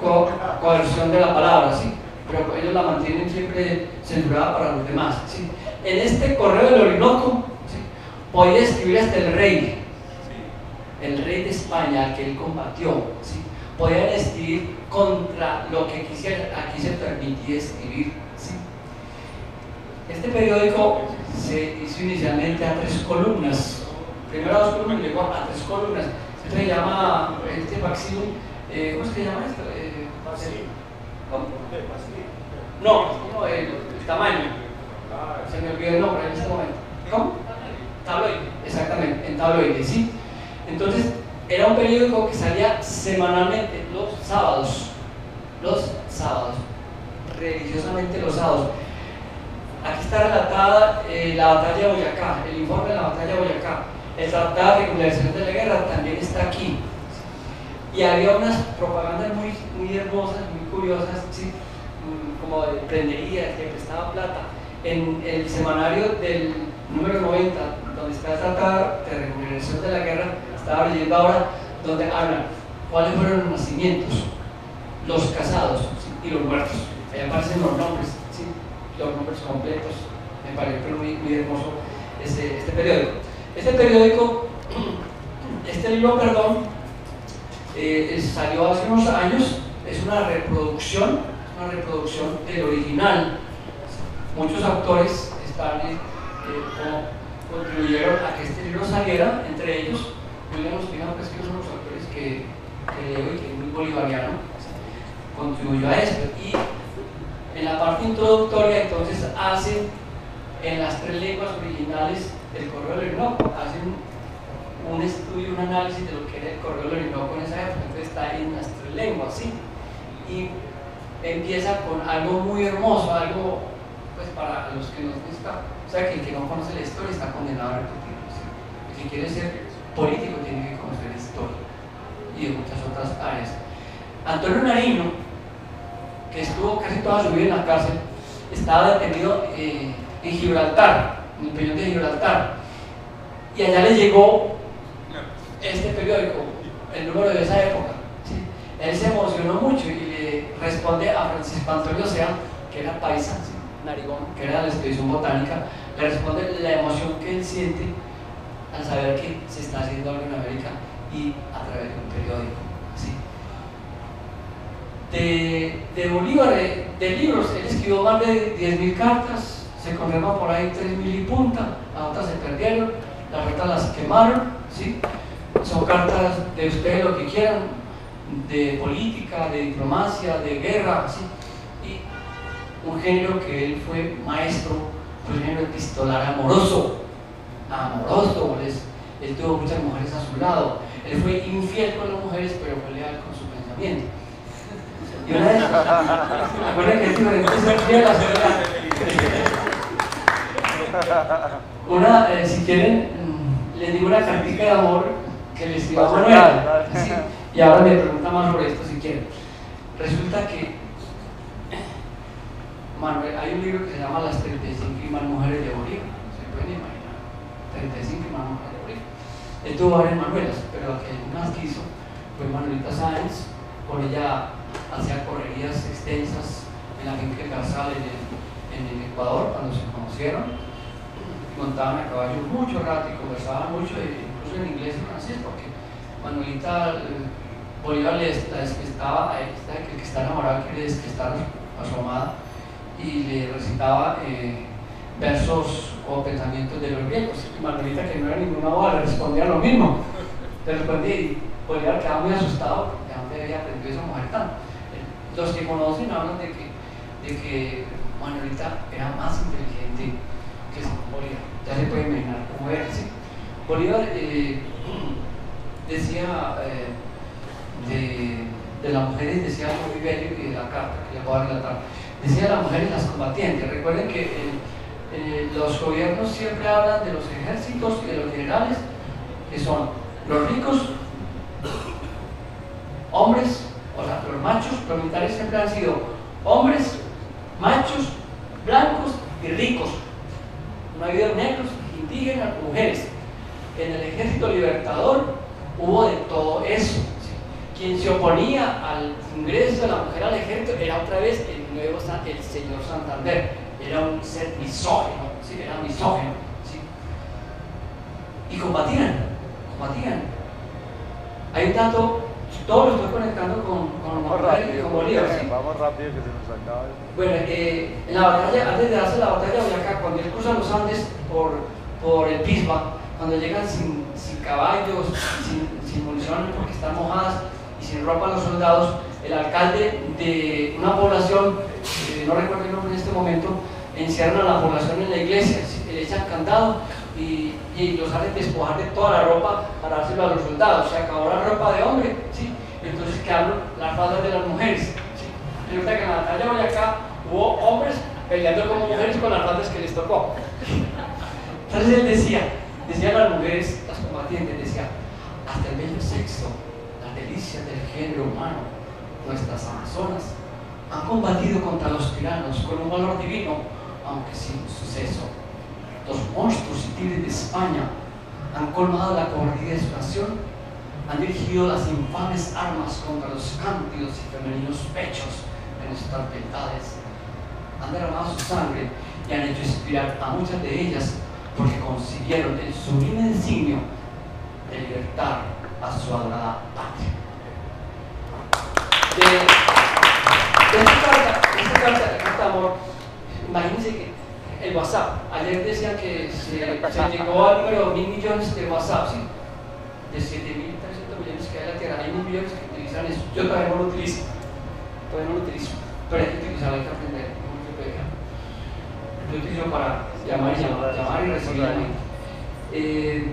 co coerción de la palabra, ¿sí? Pero ellos la mantienen siempre censurada para los demás. En este correo del Orinoco, podía escribir hasta el rey, el rey de España, que él combatió, ¿sí? podían escribir contra lo que quisiera, aquí se permitía escribir. ¿sí? Este periódico se hizo inicialmente a tres columnas, primero a dos columnas, luego a tres columnas. Esto se llama, este Maximum, eh, ¿cómo se llama esto? Eh, No, no el, tamaño. Se me olvidó el nombre en este momento. ¿Cómo? Tabloide, exactamente, en tabloide, ¿sí? Entonces, era un periódico que salía semanalmente, los sábados, los sábados, religiosamente los sábados. Aquí está relatada eh, la batalla de Boyacá, el informe de la batalla de Boyacá. El tratado de regularización de la guerra también está aquí. Y había unas propagandas muy, muy hermosas, curiosas, ¿sí? Mm, como de prendería, que prestaba plata. En el semanario del número 90, donde está tratado de regularización de la guerra, estaba leyendo ahora, donde hablan cuáles fueron los nacimientos, los casados ¿sí? y los muertos. Ahí aparecen los nombres, ¿sí? los nombres completos. Me pareció muy, muy hermoso este, este periódico. Este periódico, este libro, perdón, eh, salió hace unos años, es una reproducción, una reproducción del original. Muchos autores están, eh, contribuyeron a que este libro saliera, entre ellos William Ospina, pues que uno de los autores que, que leo y que es muy bolivariano, contribuyó a esto. Y en la parte introductoria entonces hacen en las tres lenguas originales del correo del Orinoco, hacen un estudio, un análisis de lo que era el correo del Orinoco en esa época, entonces está en las tres lenguas, ¿sí? Y empieza con algo muy hermoso, algo pues para los que nos gusta, o sea que el que no conoce la historia está condenado a repetirlo, ¿sí? el que quiere ser político tiene que conocer la historia y de muchas otras áreas. Antonio Nariño, que estuvo casi toda su vida en la cárcel, estaba detenido eh, en Gibraltar, en el peñón de Gibraltar, y allá le llegó este periódico, el número de esa época. Él se emocionó mucho y le responde a Francisco Antonio Sea, que era paisa, ¿sí? narigón, que era de la expedición botánica, le responde la emoción que él siente al saber que se está haciendo algo en América y a través de un periódico. ¿sí? De, Bolívar, de, de, libros, él escribió más de 10.000 cartas, se conservan por ahí 3.000 y punta, las otras se perdieron, las otras las quemaron, ¿sí? son cartas de ustedes lo que quieran, de política, de diplomacia, de guerra, ¿sí? y un género que él fue maestro, fue el género epistolar amoroso, amoroso, él, él tuvo muchas mujeres a su lado. Él fue infiel con las mujeres, pero fue leal con su pensamiento. Y una vez, acuérdense que es diferente ser fiel a ser Una, eh, si quieren, mm, les digo una cartica de amor que le escribió a Manuel. ¿sí? Y ahora me pregunta más sobre esto si quieren. Resulta que Manuel, hay un libro que se llama Las 35 y más mujeres de Bolívar. ¿Se pueden imaginar? 35 y más mujeres de Bolívar. Él tuvo varias Manuelas, pero la que más quiso fue Manuelita Sáenz. Con ella hacía correrías extensas en la finca de Garzal en en el Ecuador cuando se conocieron. Montaban a caballo mucho rato y conversaban mucho, incluso en inglés y francés, porque Manuelita Bolívar le la despistaba a esta, que el que está enamorado quiere despistar a su amada y le recitaba eh, versos o pensamientos de los griegos. Y Manuelita, que no era ninguna boda, le respondía lo mismo. Le respondía y Bolívar quedaba muy asustado de dónde había aprendido esa mujer tan. Los que conocen hablan de que, de que era más inteligente que Bolívar. Ya se puede imaginar cómo era, ¿sí? Bolívar eh, decía eh, de, las mujeres, decía algo muy bello y de la carta que le voy a relatar. Decía las mujeres las combatientes. Recuerden que eh, los gobiernos siempre hablan de los ejércitos y de los generales, que son los ricos, hombres, o sea, los machos, los militares siempre han sido hombres, machos, blancos y ricos. No ha habido negros, indígenas, mujeres. En el ejército libertador hubo de todo eso. Quien se oponía al ingreso de la mujer al ejército era otra vez el nuevo el señor Santander. Era un ser misógino, ¿sí? era misógino. ¿sí? Y combatían, combatían. Hay un dato todo lo estoy conectando con, con Vamos rápido, con Bolívar. ¿sí? vamos rápido que se nos acaba. Bueno, eh, en la batalla, antes de darse la batalla de Boyacá, cuando él cruza los Andes por, por el Pisba, cuando llegan sin, sin caballos, sin, sin munición porque están mojadas y sin ropa los soldados, el alcalde de una población, eh, no recuerdo el nombre en este momento, encierran a la población en la iglesia, le echan candado y, y, los hacen despojar de toda la ropa para dárselo a los soldados. Se acabó la ropa de hombre, ¿sí? entonces quedaron las faldas de las mujeres. ¿sí? Resulta que en la batalla de Boyacá hubo hombres peleando como mujeres con las faldas que les tocó. Entonces él decía, decían las mujeres, las combatientes, decía, hasta el bello sexo, del género humano, nuestras amazonas, han combatido contra los tiranos con un valor divino, aunque sin suceso. Los monstruos y tigres de España han colmado la cobardía de su nación, han dirigido las infames armas contra los cántidos y femeninos pechos de nuestras beldades, han derramado su sangre y han hecho inspirar a muchas de ellas porque consiguieron el sublime designio de libertar a su adorada patria. De, de esta carta, esta carta, de de amor, imagínense que el WhatsApp, ayer decían que se, llegó al número de mil millones de WhatsApp, ¿sí? de 7.300 millones que hay en la Tierra, hay mil millones que utilizan eso. Yo todavía no lo utilizo, todavía no lo utilizo, pero hay que utilizarlo, hay que aprender. Yo utilizo para llamar y llamar, llamar y recibir. Eh,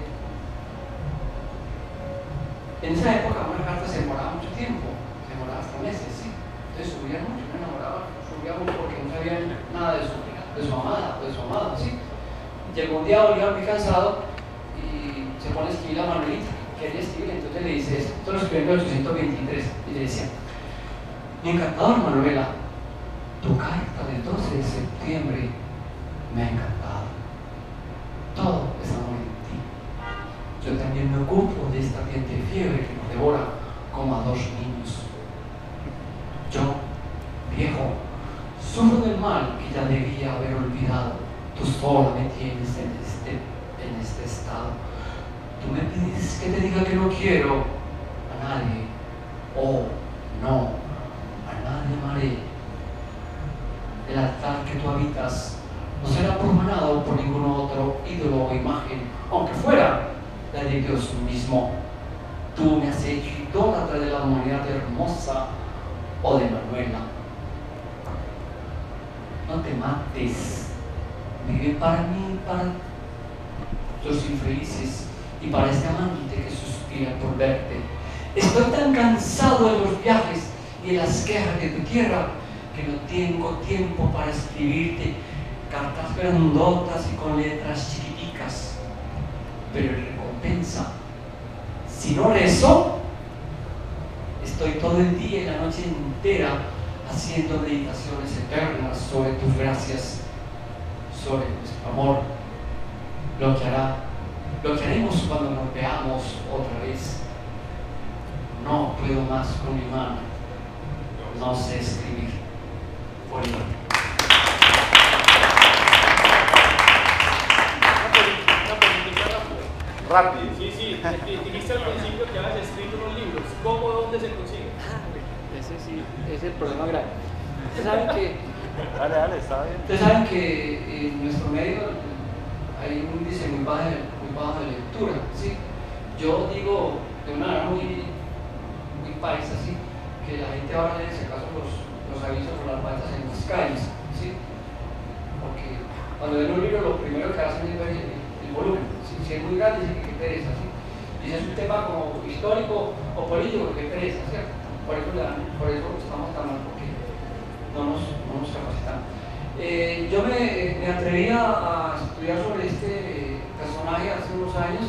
en esa época una carta se demoraba mucho tiempo, se demoraba hasta meses, ¿sí? Entonces subían mucho, me enamoraba, subía mucho porque no sabían nada de su, de su amada, de su amado, ¿sí? Llegó un día Bolívar muy cansado y se pone a escribir a Manuelita, quería escribir, entonces le dice esto, esto lo escribió en 1823, y le decía, mi encantador Manuela, tu carta del 12 de septiembre me ha encantado. Todo es amor en ti. Yo también me ocupo de esta ardiente fiebre que nos devora como a dos niños. A, estudiar sobre este personaje hace unos años.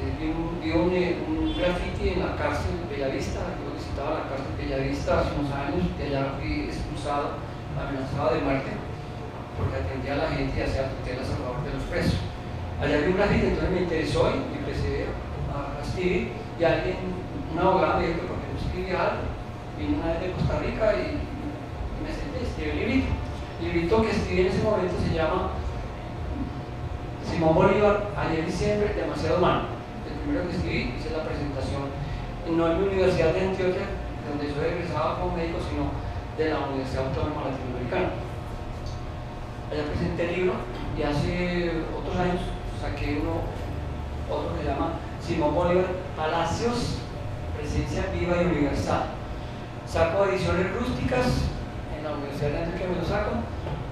Eh, vi, un, un, eh, un, graffiti en la cárcel Bellavista, yo visitaba la cárcel Bellavista hace unos años, que allá fui expulsado, amenazado de muerte porque atendía a la gente y hacía tutelas a favor de los presos. Allá vi un graffiti, entonces me interesó y empecé a, escribir y alguien, un abogado me dijo que porque no escribía algo, vine una vez de Costa Rica y, y me senté, escribí el librito. El librito que escribí en ese momento se llama Simón Bolívar, ayer diciembre, demasiado humano. El primero que escribí, hice la presentación, no en mi Universidad de Antioquia, donde soy egresado como médico, sino de la Universidad Autónoma Latinoamericana allá presenté el libro y hace otros años saqué uno, otro que se llama Simón Bolívar, Palacios, Presencia Viva y Universal. Saco ediciones rústicas en la Universidad de Antioquia, me lo saco.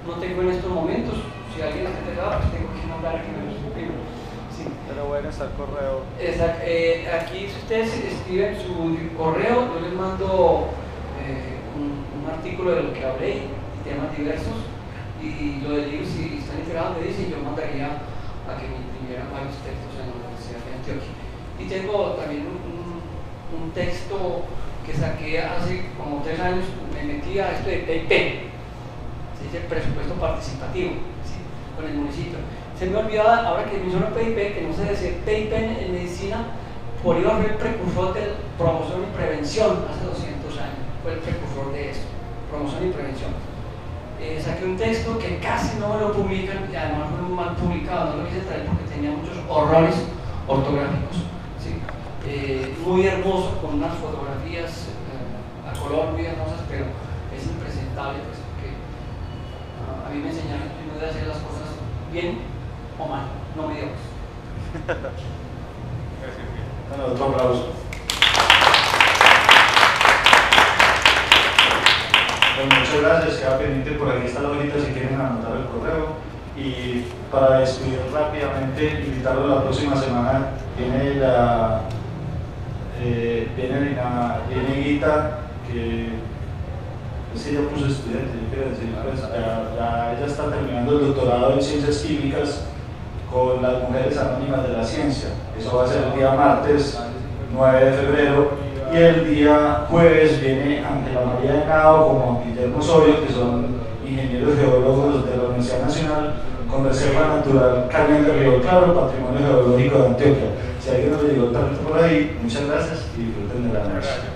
No tengo en estos momentos, si alguien está interesado, pues tengo que mandar que me lo escriba. Sí. Pero bueno, está el correo. Exacto. Eh, aquí, si ustedes escriben su correo, yo les mando eh, un, un artículo de lo que hablé, temas diversos y lo del libro, si están enterados, me dicen, yo mandaría a que me imprimieran varios textos en la Universidad de Antioquia. Y tengo también un, un, texto que saqué hace como tres años, me metí a esto de PIP, se dice presupuesto participativo, ¿sí? con el municipio. Se me olvidaba, ahora que menciono PIP, que no sé decir PIP en, en medicina, Bolívar fue el precursor de promoción y prevención hace 200 años, fue el precursor de eso, promoción y prevención eh, saqué un texto que casi no lo publican y además fue muy mal publicado, no lo quise traer porque tenía muchos horrores ortográficos. ¿sí? Eh, muy hermoso, con unas fotografías eh, a color muy hermosas, pero es impresentable pues, porque uh, a mí me enseñaron que uno debe hacer las cosas bien o mal, no mediocres. bueno, otro aplauso. muchas gracias, queda pendiente por aquí está la hojita si quieren anotar el correo. Y para despedir rápidamente, invitarlo la próxima semana, viene la eh, viene la Guita, que es ella puso estudiante, yo quiero decir, pues, ya, ella está terminando el doctorado en ciencias químicas con las mujeres anónimas de la ciencia. Eso va a ser el día martes 9 de febrero y el día jueves viene Ángela María Henao como Guillermo Osorio, que son ingenieros geólogos de la Universidad Nacional con Reserva Natural Cañón de Río Claro, Patrimonio Geológico de Antioquia. Si alguien nos llegó tanto por ahí, muchas gracias y disfruten de la noche.